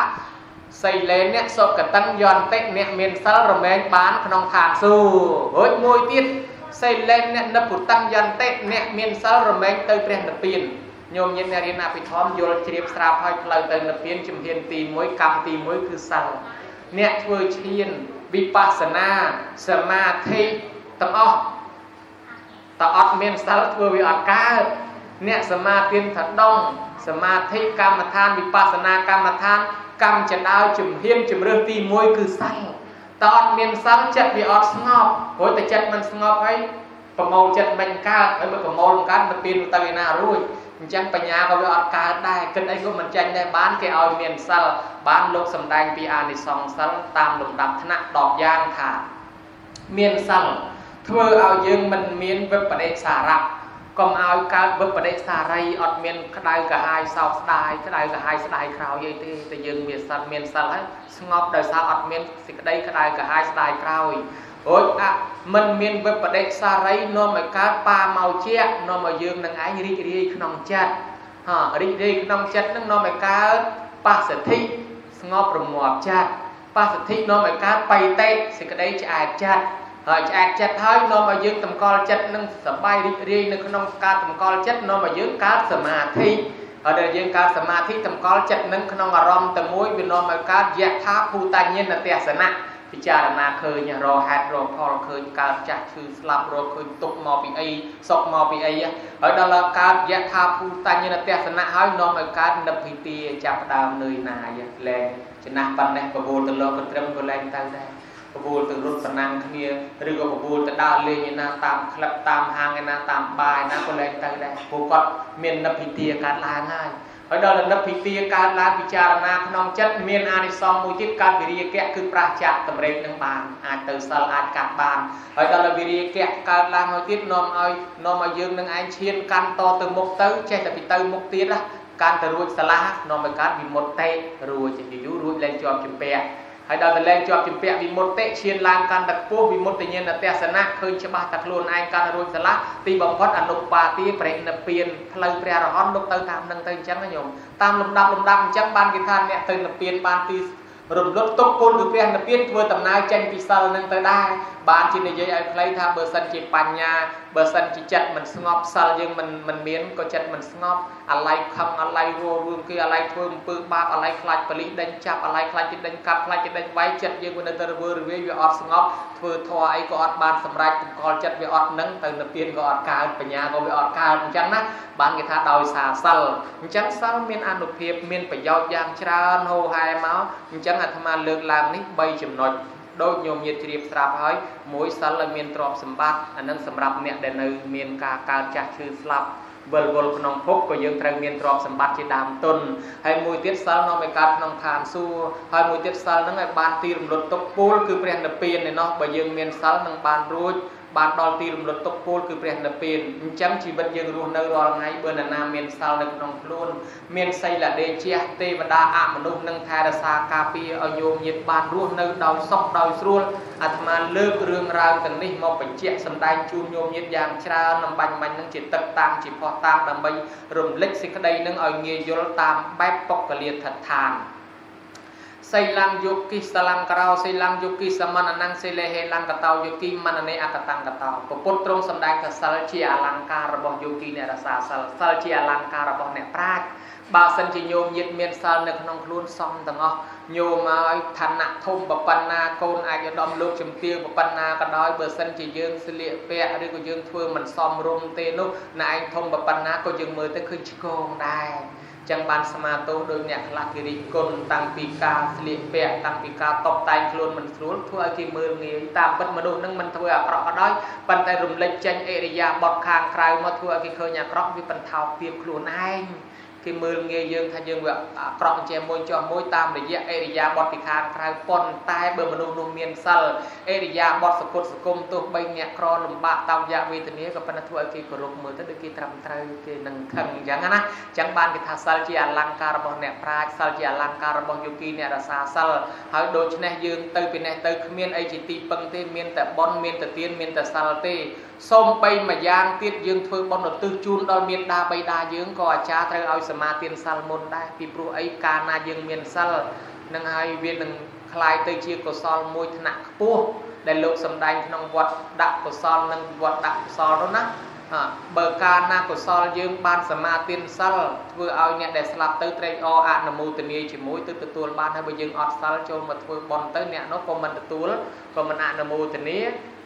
សីលេនអ្នកសុកតឹងយន្តិអ្នកមានសិលរមែងបានក្នុងឋានសួគ៌រួចមួយទៀតសេលេងអ្នកនិពុតੰយន្តិអ្នកមានសិលរមែងទៅព្រះនិព្វានញោមញាតិអ្នករៀនអភិធម្មយល់ជ្រាបស្រាប់ហើយផ្លូវទៅនិព្វានជំហានទី1កម្មទី1គឺសិលអ្នកធ្វើឈានវិបស្សនាសមាធិទាំងអស់ តើអត់មានសិលធ្វើវាអត់កើតអ្នកសមាធិថាដងសមាធិកម្មដ្ឋានវិបស្សនាកម្មដ្ឋានកម្មចដៅជំហានជំរឿទី1គឺសិលតើអត់មានសិលចិត្តវាអត់ស្ងប់ព្រោះតែចិត្តមិនស្ងប់ហើយប្រមូលចិត្តមិនកើតហើយបើប្រមូលមិនកើតទៅពីទៅឯណារួចអញ្ចឹងបញ្ញាក៏វាអត់កើតដែរគិតអីក៏មិនចាញ់ដែរបានគេឲ្យមានសិលបានលោកសំដែងពីអានិសង្សសិលតាមលំដាប់ថ្នាក់10យ៉ាងថាមានសិល ធ្វើឲ្យយើងមិនមានវិបដិសារៈកុំឲ្យកើតវិបដិសារីអត់មានក្តៅកាហាយសោកស្ដាយក្តៅកាហាយស្ដាយក្រោយអីទេតែយើងមានសិលមានសិលហើយស្ងប់ដោយសារអត់មានសេចក្តីក្តៅកាហាយស្ដាយក្រោយរួចអមិនមានវិបដិសារីនាំឲ្យកើតបាមកជានាំឲ្យយើងនឹងឯងរីករាយក្នុងចិត្តហ่าរីករាយក្នុងចិត្តនឹងនាំឲ្យកើតបស្សទ្ធិស្ងប់រងាប់ចិត្តបស្សទ្ធិនាំឲ្យកើតបៃតេសេចក្តីឆ្អែតចិត្ត ហើយឆ្អែតចិត្តហើយនាំឲ្យយើងតម្កល់ចិត្តនឹងសបាយរីករាយនៅក្នុងការតម្កល់ចិត្តនាំឲ្យយើងកើតសមាធិហើយដែលយើងកើតសមាធិតម្កល់ចិត្តនឹងក្នុងអារម្មណ៍តែមួយវានាំឲ្យកើតយថាភូតញ្ញនទេសនៈពិចារណាឃើញរហេតុរផលឃើញកើតចាស់ឈឺស្លាប់រកឃើញទុកមកពីអីសុខមកពីអីហើយដល់កើតយថាភូតញ្ញនទេសនៈហើយនាំឲ្យកើតនិព្វិទាចាប់ដើមនឿយណាយលែងចំណាស់ប៉ុណ្ណេះបបួលទៅលោកក៏ត្រឹមក៏លែងទៅដែរ បបួលទៅរត់ប្រណាំងគ្នាឬក៏បបួលទៅដើរលេងឯណាតាមក្លឹបតាមហាងឯណាតាមបារឯណាក៏លែងទៅដែរព្រោះគាត់មាននិព្វិទាកើតឡើងហើយហើយដល់និព្វិទាកើតឡើងពិចារណាក្នុងចិត្តមានអានិសង្សមួយទៀតកើតវិរិយកៈគឺប្រះចាក់តម្រេកនឹងបានអាចទៅសិលអាចកាត់បានហើយដល់វិរិយកៈកើតឡើងមួយទៀតនាំឲ្យនាំឲ្យយើងនឹងឯងឈានកាន់តទៅមុខទៅចេះតែពីទៅមុខទៀតណាកាន់ទៅរួចស្លានាំឲ្យកើតវិមុតតេរួចយូររួចលែងជាប់ជំពាក់ ហើយដល់តែលែងជាប់ជំពាក់វិមុតតិឈានឡើងកាន់តែខ្ពស់វិមុតញ្ញាណទស្សនៈឃើញច្បាស់តែខ្លួនឯងកាន់រួចស្រឡះទីបំផុតអនុបាទាប្រេនិព្វានផ្លូវព្រះរហន្តលោកទៅតាមនឹងទៅអញ្ចឹងណាញោមតាមលំដាប់លំដាប់អញ្ចឹងបានគេថាអ្នកទៅនិព្វានបានទីរំលត់ទុកគុណគឺព្រះនិព្វានធ្វើដំណើរចេញពីសិលនឹងទៅដែរបានជានិយាយឲ្យខ្លីថាបើសិនជាបញ្ញាបើសិនជាចិត្តមិនស្ងប់សិលយើងមិនមិនមានក៏ចិត្តមិនស្ងប់អាឡ័យខឹងអាឡ័យរួរឿងគឺអាឡ័យធ្វើអំពើបាបអាឡ័យខ្លាចបលិសដេញចាប់អាឡ័យខ្លាចគេដេញកាប់ខ្លាចគេដេញវាយចិត្តយើងវានៅតែរវើរវាយវាអត់ស្ងប់ធ្វើធម៌អីក៏អត់បានសម្រេចតម្កល់ចិត្តវាអត់នឹងទៅនិព្វានក៏អត់កើតបញ្ញាក៏វាអត់កើតអញ្ចឹងណាបានគេថាដោយសារសិលអញ្ចឹងសិលមានអនុភាពមានប្រយោជន៍យ៉ាងច្រើនហូរហែមកអញ្ចឹងអាត្មាលើកឡើងនេះ3ចំណុច ដូចញោមញាតជ្រាបស្រាប់ហើយមួយសិលឲ្យមានទ្រព្យសម្បត្តិអានឹងសម្រាប់អ្នកដែលនៅមានការកើតចាស់ឈឺស្លាប់វិលវល់ក្នុងភពក៏យើងត្រូវមានទ្រព្យសម្បត្តិជាដើមទុនហើយមួយទៀតសិលនាំឲ្យកើតក្នុងឋានសួគ៌ហើយមួយទៀតសិលហ្នឹងឲ្យបានទីរំលត់ទុកពូលគឺព្រះនិព្វានឯណោះបើយើងមានសិលនឹងបានរួច បានដល់ទីរំលត់ទុកពលគឺព្រះនិព្វានអញ្ចឹងជីវិតយើងរស់នៅរាល់ថ្ងៃបើនរណាមានសិលនៅក្នុងខ្លួនមានសីលដេជះទេវតាអមនុស្សនឹងថែរក្សាការពារឲ្យញោមញាតបានរស់នៅដោយសុខដោយស្រួលអាត្មាលើករឿងរ៉ាវទាំងនេះមកបញ្ជាក់សម្ដែងជូនញោមញាតយ៉ាងច្រើននឹងបាញ់បាញ់នឹងជាទឹកតាំងជាផោះតាំងដើម្បីរំលឹកសេចក្តីនឹងឲ្យងាយយល់តាមបែបបុគ្គលាធិដ្ឋាន សីលੰយុគិសលੰក្រោសីលੰយុគិសមណនੰសិលេហេលੰកតោយុគិមននេអកតੰកតោពពុទ្ធទ្រង់សម្ដែងថាសិលជាអលង្ការរបស់យុគិអ្នករសាសិលសិលជាអលង្ការរបស់អ្នកប្រាជ្ញបើសិនជាញោមញាតមានសិលនៅក្នុងខ្លួនសំទាំងអស់ញោមឲ្យឋានៈធំបបណ្ណាកូនអាចឧត្តមលោកជំទាវបបណ្ណាក៏ដោយបើសិនជាយើងស្លៀកពាក់ឬក៏យើងធ្វើមិនសមរម្យទេនោះណែឯងធំបបណ្ណាក៏យើងមើលទៅឃើញឆ្កងដែរ ចឹងបានស្មាទោសដោយអ្នកខ្លះគេរិះគន់តាំងពីការស្លៀកពាក់តាំងពីការតបតែងខ្លួនមិនស្រួលធ្វើឲ្យគេមើលងាយតាមពិតមនុស្សនឹងមិនធ្វើអាក្រក់ក៏ដោយប៉ុន្តែរំលេចចេញអរិយាបថខាងក្រៅមកធ្វើឲ្យគេឃើញអាក្រក់វាបន្ថោពៀបខ្លួនឯង គេមើលងាយយើងថាយើងវាអាក្រក់ជាមួយចោះមួយតាមរយៈអរិយាបថពីខាងក្រៅប៉ុន្តែបើមនុស្សនោះមានសិលអរិយាបថសគុតសគុំទោះបីអ្នកក្រលំបាកតោយៈវេទនាក៏ប៉ុន្តែធ្វើឲ្យគេគោរពមើលទៅដូចគេត្រឹមត្រូវគេនឹងខឹងអញ្ចឹងណាអញ្ចឹងបានគេថាសិលជាអលង្ការរបស់អ្នកប្រាជ្ញសិលជាអលង្ការរបស់យោគីអ្នករសាសិលហើយដូច្នេះយើងទៅពីនេះទៅគ្មានអីជាទីពឹងទេមានតែបន់មានតែទានមានតែសិលទេសូមបីមួយយ៉ាងទៀតយើងធ្វើបុណ្យឧទ្ទិសជូនដល់មេដាបៃតាយើងក៏អាចារ្យត្រូវឲ្យសមាទានសិលមុនដែរពីព្រោះអីកាលណាយើងមានសិលនឹងហើយវានឹងคล้ายទៅជាកុសលមួយថ្នាក់ខ្ពស់ដែលលោកសំដែងក្នុងវត្តដាក់កុសលនិងវត្តដាក់កុសលនោះណាបើកាលណាកុសលយើងបានសមាទានសិលធ្វើឲ្យអ្នកដែលស្លាប់ទៅត្រេកអរអនុមោទនាជាមួយទៅទទួលបានហើយបើយើងអត់សិលចូលមកធ្វើបុណ្យទៅអ្នកនោះក៏មិនទទួលក៏មិនអនុមោទនា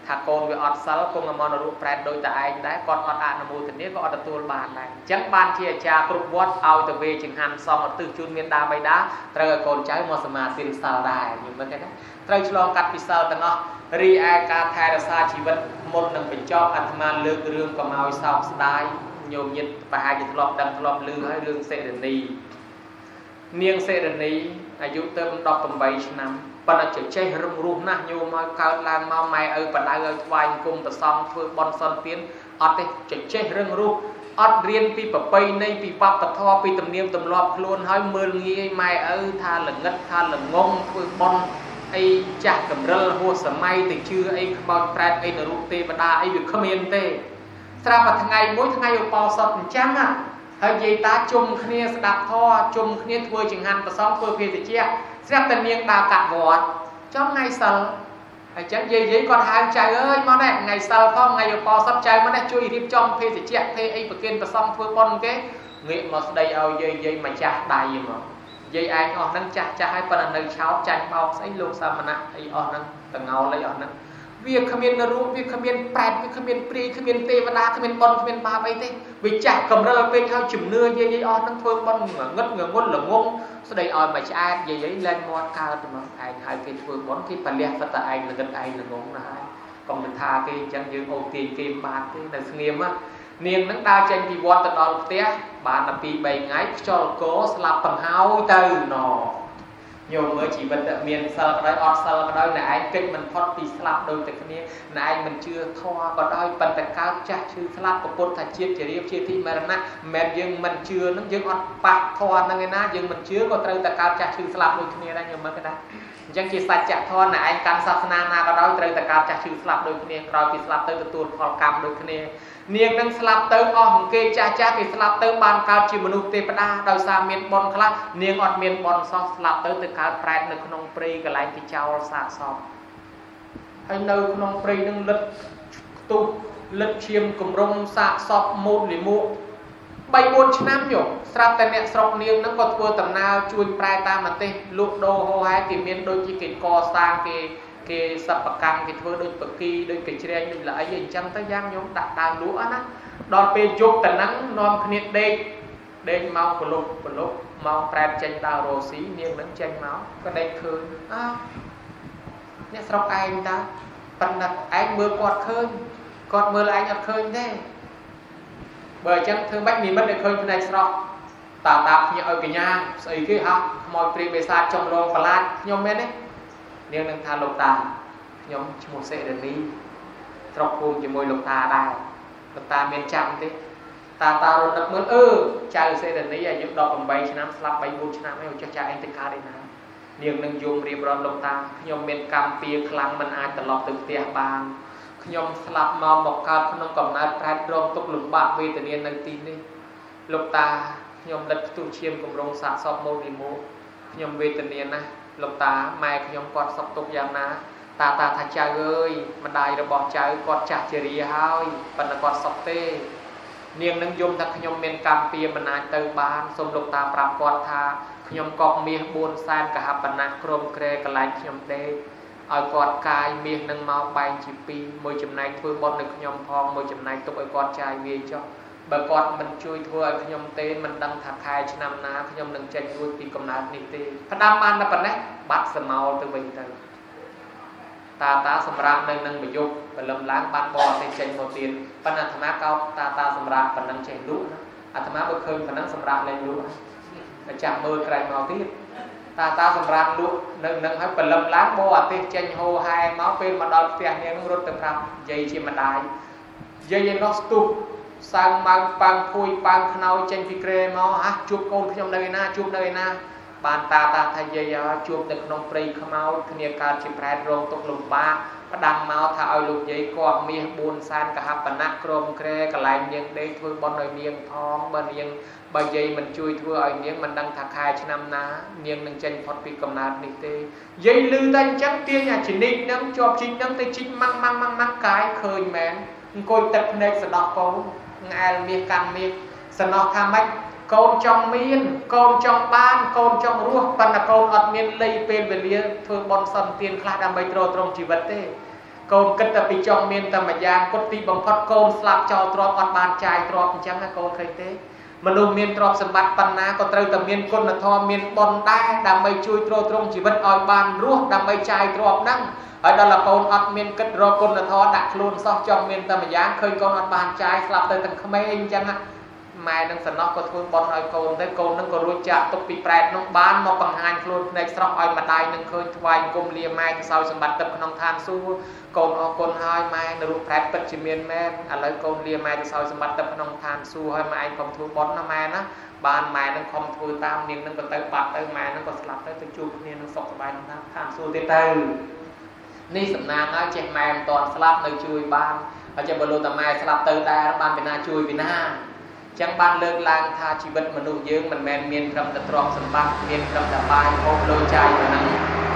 ថាកូនវាអត់សិលគង់អមនរូបប្រែតដោយតែឯងដែរគាត់អត់អនុមោទនាក៏អត់ទទួលបានដែរអញ្ចឹងបានជាអាចារ្យគ្រប់វត្តឲ្យទៅវេចង្ហាន់សំឧទ្ទិសជូនមានដាបៃតាត្រូវឲ្យកូនចៅមកសមាធិសិលដែរយល់មើលទេណាត្រូវឆ្លងកាត់ពិសិលទាំងអស់រីឯការថែរក្សាជីវិតមុននឹងបញ្ចប់អាត្មាលើករឿងកុំឲ្យសោកស្ដាយញោមញាតប្រហែលជាធ្លាប់ដឹងធ្លាប់ឮហើយរឿងសេរនីនាងសេរនីអាយុទៅ18ឆ្នាំ ប៉ុន្តែចេះចេះរឹងរូសណាស់ញោមឲ្យកើតឡើងមកម៉ែឪបដៅឲ្យថ្វាយគុំប្រសំធ្វើបន់សុនទៀនអត់ទេចេះចេះរឹងរូសអត់រៀនពីប្រពៃណីពីវប្បធម៌ពីទំនៀមទម្លាប់ខ្លួនហើយមើលងាយម៉ែឪថាល្ងឹតថាល្ងងធ្វើបន់អីចាស់កម្រិលហួសសម័យទៅជឿអីខ្មោចប្រែតអីនរុទេវតាអីវាគ្មានទេស្រាប់តែថ្ងៃមួយថ្ងៃឧបោសថអញ្ចឹង ហើយយាយតាជុំគ្នាស្ដាប់ធម៌ជុំគ្នាធ្វើចង្ហាន់ប្រសំធ្វើភេទជ្ជៈស្រាប់តែនាងដើរកាត់វត្តចំថ្ងៃសិលហើយចឹងយាយយាយគាត់ហៅចៅអើយមកនេះថ្ងៃសិលផងថ្ងៃឧបោសថចៅមកនេះជួយរៀបចំភេទជ្ជៈភេអីប្រគិនប្រសំធ្វើបុណ្យគេងាកមកស្ដីឲ្យយាយយាយម្ចាស់ដៃមកយាយឯងអស់ហ្នឹងចាស់ចាស់ហើយប៉ុន្តែនៅឆោតចាញ់បោកស្អីលោកសាមណៈអីអស់ហ្នឹងតងោលអីអស់ហ្នឹង វាគ្មានរូបវាគ្មានប្រែតវាគ្មានព្រាយគ្មានទេវតាគ្មានបុណ្យគ្មានបាបអីទេវាចាស់កំរិលពេកហើយជំនឿយាយយាយអស់ហ្នឹងធ្វើបុណ្យងឹតងងុនល្ងងស្ដីឲ្យមកឆ្អែតយាយយាយលែងមាត់កើតទៅមកឯងហើយគេធ្វើបុណ្យគេប្រលះសិតតែឯងល្ងឹតឯងល្ងងណាស់ហើយកុំទៅថាគេអញ្ចឹងយើងអូទាញគេបាត់ទេនៅស្ងៀមណានាងនឹងដើរចេញពីវត្តទៅដល់ផ្ទះបានតែ2 3ថ្ងៃខ្យល់កោស្លាប់បង្ហើយទៅណ ញោមមើលជីវិតដែលមានសិលក៏ដោយអត់សិលក៏ដោយណែឯងគិតមិនផុតពីស្លាប់ដូចតែគ្នាណែឯងមិនជឿធម៌ក៏ដោយប៉ុន្តែកើតចាស់ឈឺស្លាប់ប្រពុតថាជាតិជារៀបជាទីមរណៈមិនមែនយើងមិនជឿនឹងយើងអត់ប៉ះធម៌នឹងឯណាយើងមិនជឿក៏ត្រូវតែកើតចាស់ឈឺស្លាប់ដូចគ្នាដែរញោមមើលគេដែរអញ្ចឹងជាសច្ចធម៌ណែឯងកាន់សាសនាណាក៏ដោយត្រូវតែកើតចាស់ឈឺស្លាប់ដូចគ្នាក្រោយពីស្លាប់ទៅទទួលផលកម្មដូចគ្នានាងនឹងស្លាប់ទៅអស់អង្គេចាស់ចាស់គេស្លាប់ទៅបានកើតជាមនុស្សទេវតាដោយសារមានបុណ្យខ្លះនាងអត់មានបុណ្យសោះស្លាប់ទៅទៅកើតប្រែតនៅក្នុងព្រៃកន្លែងទីចោលសាកសពហើយនៅក្នុងព្រៃនឹងលិតខ្ទុះលិតឈាមគម្រងសាកសពមូលលិមួក3 4ឆ្នាំយកស្រាប់តែអ្នកស្រុកនាងហ្នឹងក៏ធ្វើដំណើរជួយប្រែតាមប្រទេសលក់ដូរហោហែគេមានដូចជាគេកសាងគេគេសពកម្មគេធ្វើដូចបកីដូចកជ្រែងដូចល្អីអញ្ចឹងទៅយ៉ាងញោមដាក់ដើមលក់ណាដល់ពេលយប់តំណឹងនាំគ្នាដេកដេកមកប្រលប់ប្រលប់ មកប្រែតចេញដើររោស៊ីនាងនឹងចេញមកក៏ដេកឃើញអើអ្នកស្រុកឯងតាប៉ុន្តែឯងមើលគាត់ឃើញគាត់មើលឯងអត់ឃើញទេបើអញ្ចឹងធ្វើម៉េចនិមិត្តឲ្យឃើញផ្នែកស្រស់តាតាភ្ញាក់ឲ្យកញ្ញាស្អីគេហោះខ្មោចព្រាយបេសាចចំរងប្រឡាចខ្ញុំមែនទេនាងនឹងថាលោកតាខ្ញុំឈ្មោះសេរនីស្រុកភូមិជាមួយលោកតាដែរលោកតាមានចាំទេ តាតារនឹកមើលអឺចៅសេរនីអាយុ18ឆ្នាំស្លាប់3 4ឆ្នាំហើយចុះចៅឯងទៅកើតឯណានាងនឹងយំរៀបរាប់លោកតាខ្ញុំមានកម្មពៀខ្លាំងមិនអាចត្រឡប់ទៅផ្ទះបានខ្ញុំស្លាប់មកមកកើតក្នុងកំណើតប្រែតរងទុកលំបាកវេទនានៅទីនេះលោកតាខ្ញុំលិតផ្ទុះឈាមគម្រោងសាកសពមកនេះមកខ្ញុំវេទនាណាស់លោកតាម៉ែខ្ញុំគាត់សពទុកយ៉ាងណាតាតាថាចៅអើយម្ដាយរបស់ចៅគាត់ចាស់ជារាហើយប៉ុន្តែគាត់សពទេ នាងនឹងយំថាខ្ញុំមានកម្មពៀមិនអាចទៅបានសូមលោកតាប្រាប់គាត់ថាខ្ញុំកប់មាស4សែនកហបណៈក្រុមក្រែកន្លែងខ្ញុំដេកឲ្យគាត់កាយមាសនឹងមកបែងជាពីរមួយចំណែកធ្វើបុណ្យនៅខ្ញុំផងមួយចំណែកទុកឲ្យគាត់ចាយវាចុះបើគាត់មិនជួយធ្វើឲ្យខ្ញុំទេមិនដឹងថាខែឆ្នាំណាខ្ញុំនឹងចេញរួចពីកំណើតនេះទេផ្ដាំបានតែប៉ុណ្ណេះបាត់សមោលទៅវិញទៅ តាតាសម្រាប់នៅនឹងប្រយុទ្ធព្រលឹមឡើងបានបរទេសចេញមកទៀតប៉ុន្តែអាត្មាកោតតាតាសម្រាប់ប៉ុណ្ណឹងចេះលក់ណាអាត្មាបើឃើញប៉ុណ្ណឹងសម្រាប់លេងលក់តែចាំមើលក្រែងមកទៀតតាតាសម្រាប់លក់នៅនឹងហើយព្រលឹមឡើងបរអាទេសចេញហោហែមកពេលមកដល់ផ្ទះនាងរត់ទៅប្រាប់យាយជាម្ដាយយាយឯនោះស្ទុះសើម៉ៅប៉ាំងភួយប៉ាំងខ្នើយចេញពីក្រែមកហាជួបកូនខ្ញុំនៅឯណាជួបនៅឯណា បានតាតាថាយាយជួបនៅក្នុងព្រៃខ្មោចគ្នាកើតជាប្រែតរងទុកលំបាកផ្ដាំមកថាឲ្យលោកយាយគាត់មាស4សែនកហបណៈក្រុមក្រែកន្លែងនាងដេកធ្វើបន់ឲ្យនាងផងបើនាងបើយាយមិនជួយធ្វើឲ្យនាងមិនដឹងថាខែឆ្នាំណា នាងនឹងចេញផុតពីកំណើតនេះទេយាយលឺតែអញ្ចឹងទាញអាជនិចនឹងជាប់ជីកនឹងទៅជីកម៉ាំងម៉ាំងម៉ាំងម៉ាំងកាយឃើញមែនអង្គុយទឹកភ្នែកសដោះកូនងែលមាសកាន់មាសសំណោះថាម៉េច កូនចង់មានកូនចង់បានកូនចង់រស់ប៉ុន្តែកូនអត់មានលៃពេលវេលាធ្វើបន់សន្តានខ្លះដើម្បីទ្រទ្រង់ជីវិតទេកូនគិតតែពីចង់មានតែមួយយ៉ាងគត់ទីបំផុតកូនស្លាប់ចោលទ្រព្យអត់បានចាយទ្រព្យអញ្ចឹងណាកូនឃើញទេមនុស្សមានទ្រព្យសម្បត្តិប៉ុណ្ណាក៏ត្រូវតែមានគុណធម៌មានបុណ្យដែរដើម្បីជួយទ្រទ្រង់ជីវិតឲ្យបានរស់ដើម្បីចាយទ្រព្យហ្នឹងហើយដល់តែកូនអត់មានគិតរកគុណធម៌ដាក់ខ្លួនសោះចង់មានតែមួយយ៉ាងឃើញកូនអត់បានចាយស្លាប់ទៅទាំងក្មេងអញ្ចឹងណា ម៉ែនឹងសំណោះក៏ធ្វើបន់ឲ្យកូនទៅកូននឹងក៏រួចចាក់ទុកពីប្រែតនោះបានមកបង្ហាញខ្លួនភ្នែកស្រស់ឲ្យម្ដាយនឹងឃើញថ្វាយអង្គមលាម៉ែទៅសោយសម្បត្តិទឹកក្នុងឋានសួគ៌កូនអរគុណហើយម៉ែនៅរូបប្រែតពិតជាមានមែនឥឡូវកូនលាម៉ែទៅសោយសម្បត្តិទឹកក្នុងឋានសួគ៌ហើយម៉ែឯងកុំធ្វើបន់ណាម៉ែណាបានម៉ែនឹងខំធ្វើតាមនាងនឹងក៏ទៅបាត់ទៅម៉ែនឹងក៏ស្លាប់ទៅទៅជួបគ្នានឹងសុខសប្បាយក្នុងឋានសួគ៌ទៀតទៅនេះសំណាងហើយចេះម៉ែមិនតន់ស្លាប់នៅជួយបានហើយចេះបើលោកតាម៉ែស្លាប់ទៅដែរបានពីណាជួយពីណា ចឹងបានលើកឡើងថាជីវិតមនុស្សយើងមិនមែនមានត្រឹមតែទ្រព្យសម្បត្តិមានត្រឹមតែបាយហូបលុយចាយប៉ុណ្ណឹង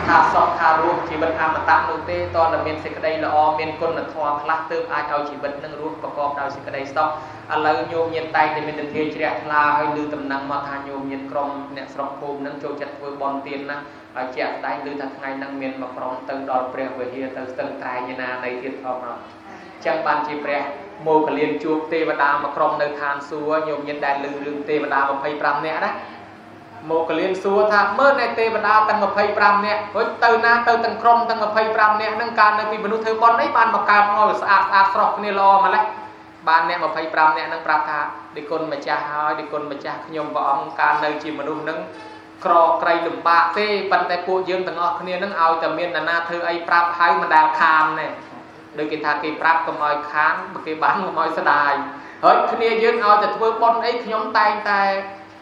ថាសុខថារស់ជីវិតអមតៈនោះទេតើតែមានសេចក្តីល្អមានគុណធម៌ខ្លះទើបអាចឲ្យជីវិតនឹងរស់ប្រកបដោយសេចក្តីសុខឥឡូវញោមញាតតែងតែមានទធាជ្រះថ្លាហើយលើតំណែងមកថាញោមញាតក្រុមអ្នកស្រុកភូមិនឹងចូលចិត្តធ្វើបន់ទានណាហើយជាក់ស្ដែងឮថាថ្ងៃហ្នឹងមានមកក្រុមទៅដល់ព្រះវិហារទៅស្ទឹងត្រែងណានៃទៀតផងអត់ ចឹងបានជាព្រះមកកលៀនជួបទេវតាមួយក្រុមនៅឋានសួគ៌ញោមញាតដែលលើរឿងទេវតា25នាក់ណាមកកលៀនសួរថាមើលនៃទេវតាទាំង25នាក់រួចទៅណាទៅទាំងក្រុមទាំង25នាក់ហ្នឹងកាលនៅពីមនុស្សធ្វើបន់អីបានមកកើតមកស្អាតស្អាតស្រស់គ្នាល្អម្ល៉េះបានអ្នក25នាក់ហ្នឹងប្រាប់ថាដឹកគុណម្ចាស់ហើយដឹកគុណម្ចាស់ខ្ញុំព្រះអង្គកាលនៅជាមនុស្សហ្នឹងក្រក្រៃលំបាកទេប៉ុន្តែពួកយើងទាំងអស់គ្នានឹងឲ្យតែមាននរណាធ្វើអីប្រាប់ហើយមិនដែលខានទេ ដូចគេថាគេប្រាប់កុំឲ្យខានបើគេបានកុំឲ្យស្ដាយហើយគ្នាយើងឲ្យតែធ្វើប៉ុនអីខ្ញុំតែងតែ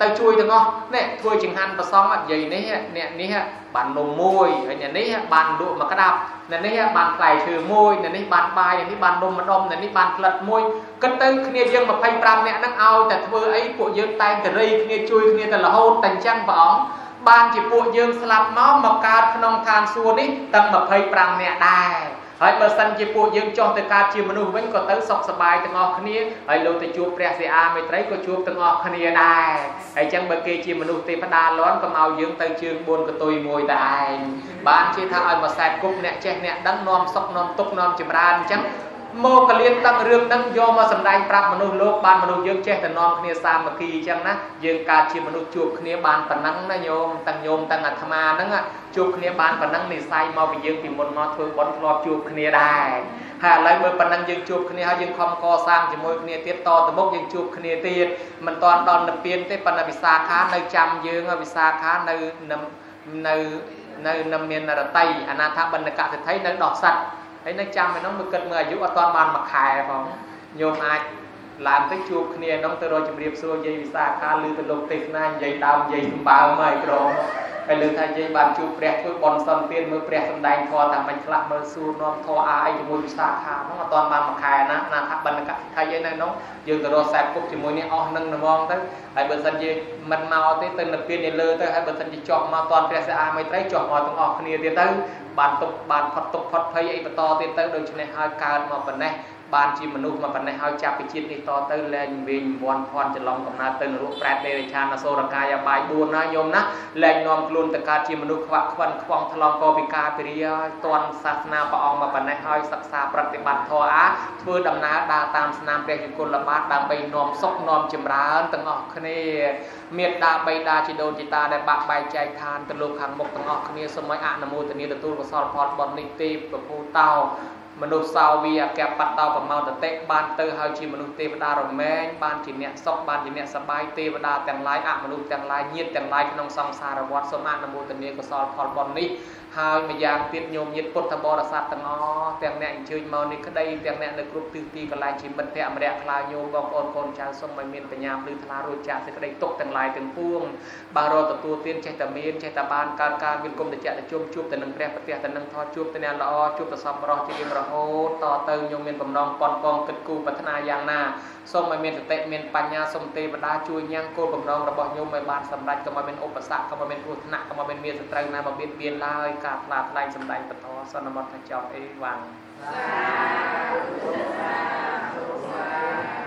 ទៅជួយទាំងអស់នេះធ្វើចង្ហាន់ប្រសំនិយាយនេះអ្នកនេះបាននំមួយហើយអ្នកនេះបានលក់មួយក្តាប់អ្នកនេះបានផ្លែឈើមួយអ្នកនេះបានបាយអ្នកនេះបាននំម្ដុំអ្នកនេះបានផ្លិតមួយគិតទៅគ្នាយើង25នាក់ហ្នឹងឲ្យតែធ្វើអីពួកយើងតែងតែរីគ្នាជួយគ្នាទៅរហូតតែអញ្ចឹងព្រះអង្គបានជាពួកយើងស្លាប់មកមកកើតក្នុងឋានសួគ៌នេះទាំង25នាក់ដែរ ហើយបើសិនជាពួកយើងចង់ទៅកើតជាមនុស្សវិញក៏ទៅសុខសប្បាយទាំងអស់គ្នាហើយលោកទៅជួបព្រះសិអាមេត្រីក៏ជួបទាំងអស់គ្នាដែរហើយចឹងបើគេជាមនុស្សទេវតាលន់ក៏មកយើងទៅជើង4កតុយមួយតែឯងបានជាថាឲ្យមកសែតគប់អ្នកចេះអ្នកដឹងនាំសុខនាំទុកនាំចម្រើនអញ្ចឹង មកលៀនទាំងរឿងហ្នឹងយកមកសម្ដែងប្រាប់មនុស្សលោកបានមនុស្សយើងចេះតែនាំគ្នាសាមគ្គីអញ្ចឹងណាយើងកើតជាមនុស្សជួបគ្នាបានប៉ុណ្ណឹងណាញោមទាំងញោមទាំងអាត្មាហ្នឹងជួបគ្នាបានប៉ុណ្ណឹងនិស័យមកពីយើងពីមុនមកធ្វើបន់ធ្លាប់ជួបគ្នាដែរហើយឥឡូវមើលប៉ុណ្ណឹងយើងជួបគ្នាហើយយើងខំកសាងជាមួយគ្នាទៀតតទៅមុខយើងជួបគ្នាទៀតមិនតាន់ដល់និព្វានទេប៉ុន្តែវិសាខានៅចាំយើងវិសាខានៅនៅនៅនៅមានរតីអនាថបណ្ឌកសិទ្ធិនៅដោះសัตว์ ហើយនៅចាំឯនោះមើលគិតមើលអាយុអត់តាន់បានមួយខែផងញោមអាចឡើងទៅជួបគ្នានោះទៅរកជំរាបសួរយាយវិសាខាឬទៅលោកទេសនានិយាយដើមនិយាយសម្បើមហើយក្រមហើយលើថាយាយបានជួបព្រះធ្វើបន់សន្តានមើលព្រះសំដែងធម៌ថាមិនខ្លះមើលសួរនាំធម៌អាអីជាមួយវិសាខាហ្នឹងអត់ទាន់បានមួយខែណាណាថាបណ្ឌកថៃឯនៅនោះយើងទៅរកខ្សែគប់ជាមួយនេះអស់នឹងហ្មងទៅហើយបើសិនជាមិនមកទេទៅនៅពៀននេះលើទៅហើយបើសិនជាជាប់មកតាន់ព្រះសិអាមេត្រីជាប់មកទាំងអស់គ្នាទៀតទៅ បានទុកបានផុតទុកផុតភ័យអីបន្តទៀតទៅដូច្នេះហើយកើតមកប៉ុណ្ណេះ បានជាមនុស្សមកប៉ុណ្ណេះហើយចាប់ពីជាតិនេះតទៅលែងវិញវាន់ភ័ណ្ឌច្រឡំកំណើតទៅនរកប្រែតនេរឆានអសូរកាយអបាយ4ណាញោមណាលែងនាំខ្លួនទៅកើតជាមនុស្សខ្វាក់ខ្វិនខ្វងថ្លងកពិការពិរិយតន់សាសនាព្រះអង្គមកប៉ុណ្ណេះហើយសិក្សាប្រតិបត្តិធម៌អាធ្វើដំណើរដើរតាមស្នាមព្រះយង្គលបាទដើម្បីនាំសុខនាំចម្រើនទាំងអស់គ្នាមេត្តាបៃតាជីដូនជីតាដែលបាក់បែកចែកឋានទៅលោកខាងមុខទាំងអស់គ្នាសូមឲ្យអនុមោទនាទទួលកុសលផលបុណ្យនេះទេប្រពូតោ មនុស្សសោវីអគ្គបតោប្រមោតតិបានទៅហើយជាមនុស្សទេវតារមែងបានជាអ្នកសុខបានជាអ្នកសបាយទេវតាទាំងឡាយអមនុស្សទាំងឡាយញាតិទាំងឡាយក្នុងសង្សារវដ្តសូមអនុមោទនាកុសលផលបុណ្យនេះ ហើយម្យ៉ាងទៀតញោមញាតិពុទ្ធបរិស័ទទាំងអស់ទាំងអ្នកអញ្ជើញមកនេះក្តីទាំងអ្នកនៅគ្រប់ទិសទីកន្លែងជាមិត្តភក្តិអមរៈខ្លាញោមបងប្អូនកូនចៅសូមឲ្យមានបញ្ញាភ្លឺថ្លារួចចាកសេចក្តីទុកទាំងឡាយទាំងពួងបើរកទទួលទានចេះតែមានចេះតែបានកើតការមានគុំតិចតិជុំជួបទៅនឹងព្រះប្រទេសទៅនឹងធម៌ជួបទៅអ្នកល្អជួបប្រសពរស់ជារៀងរហូតតទៅញោមមានបំណងប៉ុនប៉ងគិតគូរប្រាថ្នាយ៉ាងណាសូមឲ្យមានសតិមានបញ្ញាសូមទេវតាជួយញ៉ាំងគោលបំណងរបស់ញោមឲ្យបានសម្រេចកុំឲ្យមានឧបសគ្គកុំឲ្យមានគ្រោះថ្នាក់កុំឲ្យមានមានសត្រូវណាមកបៀតបៀនឡើយការផ្លាស់ថ្លែងសម្ដែងពធសន្មតថាចប់អេវ៉ាន់សាធុសាធុសា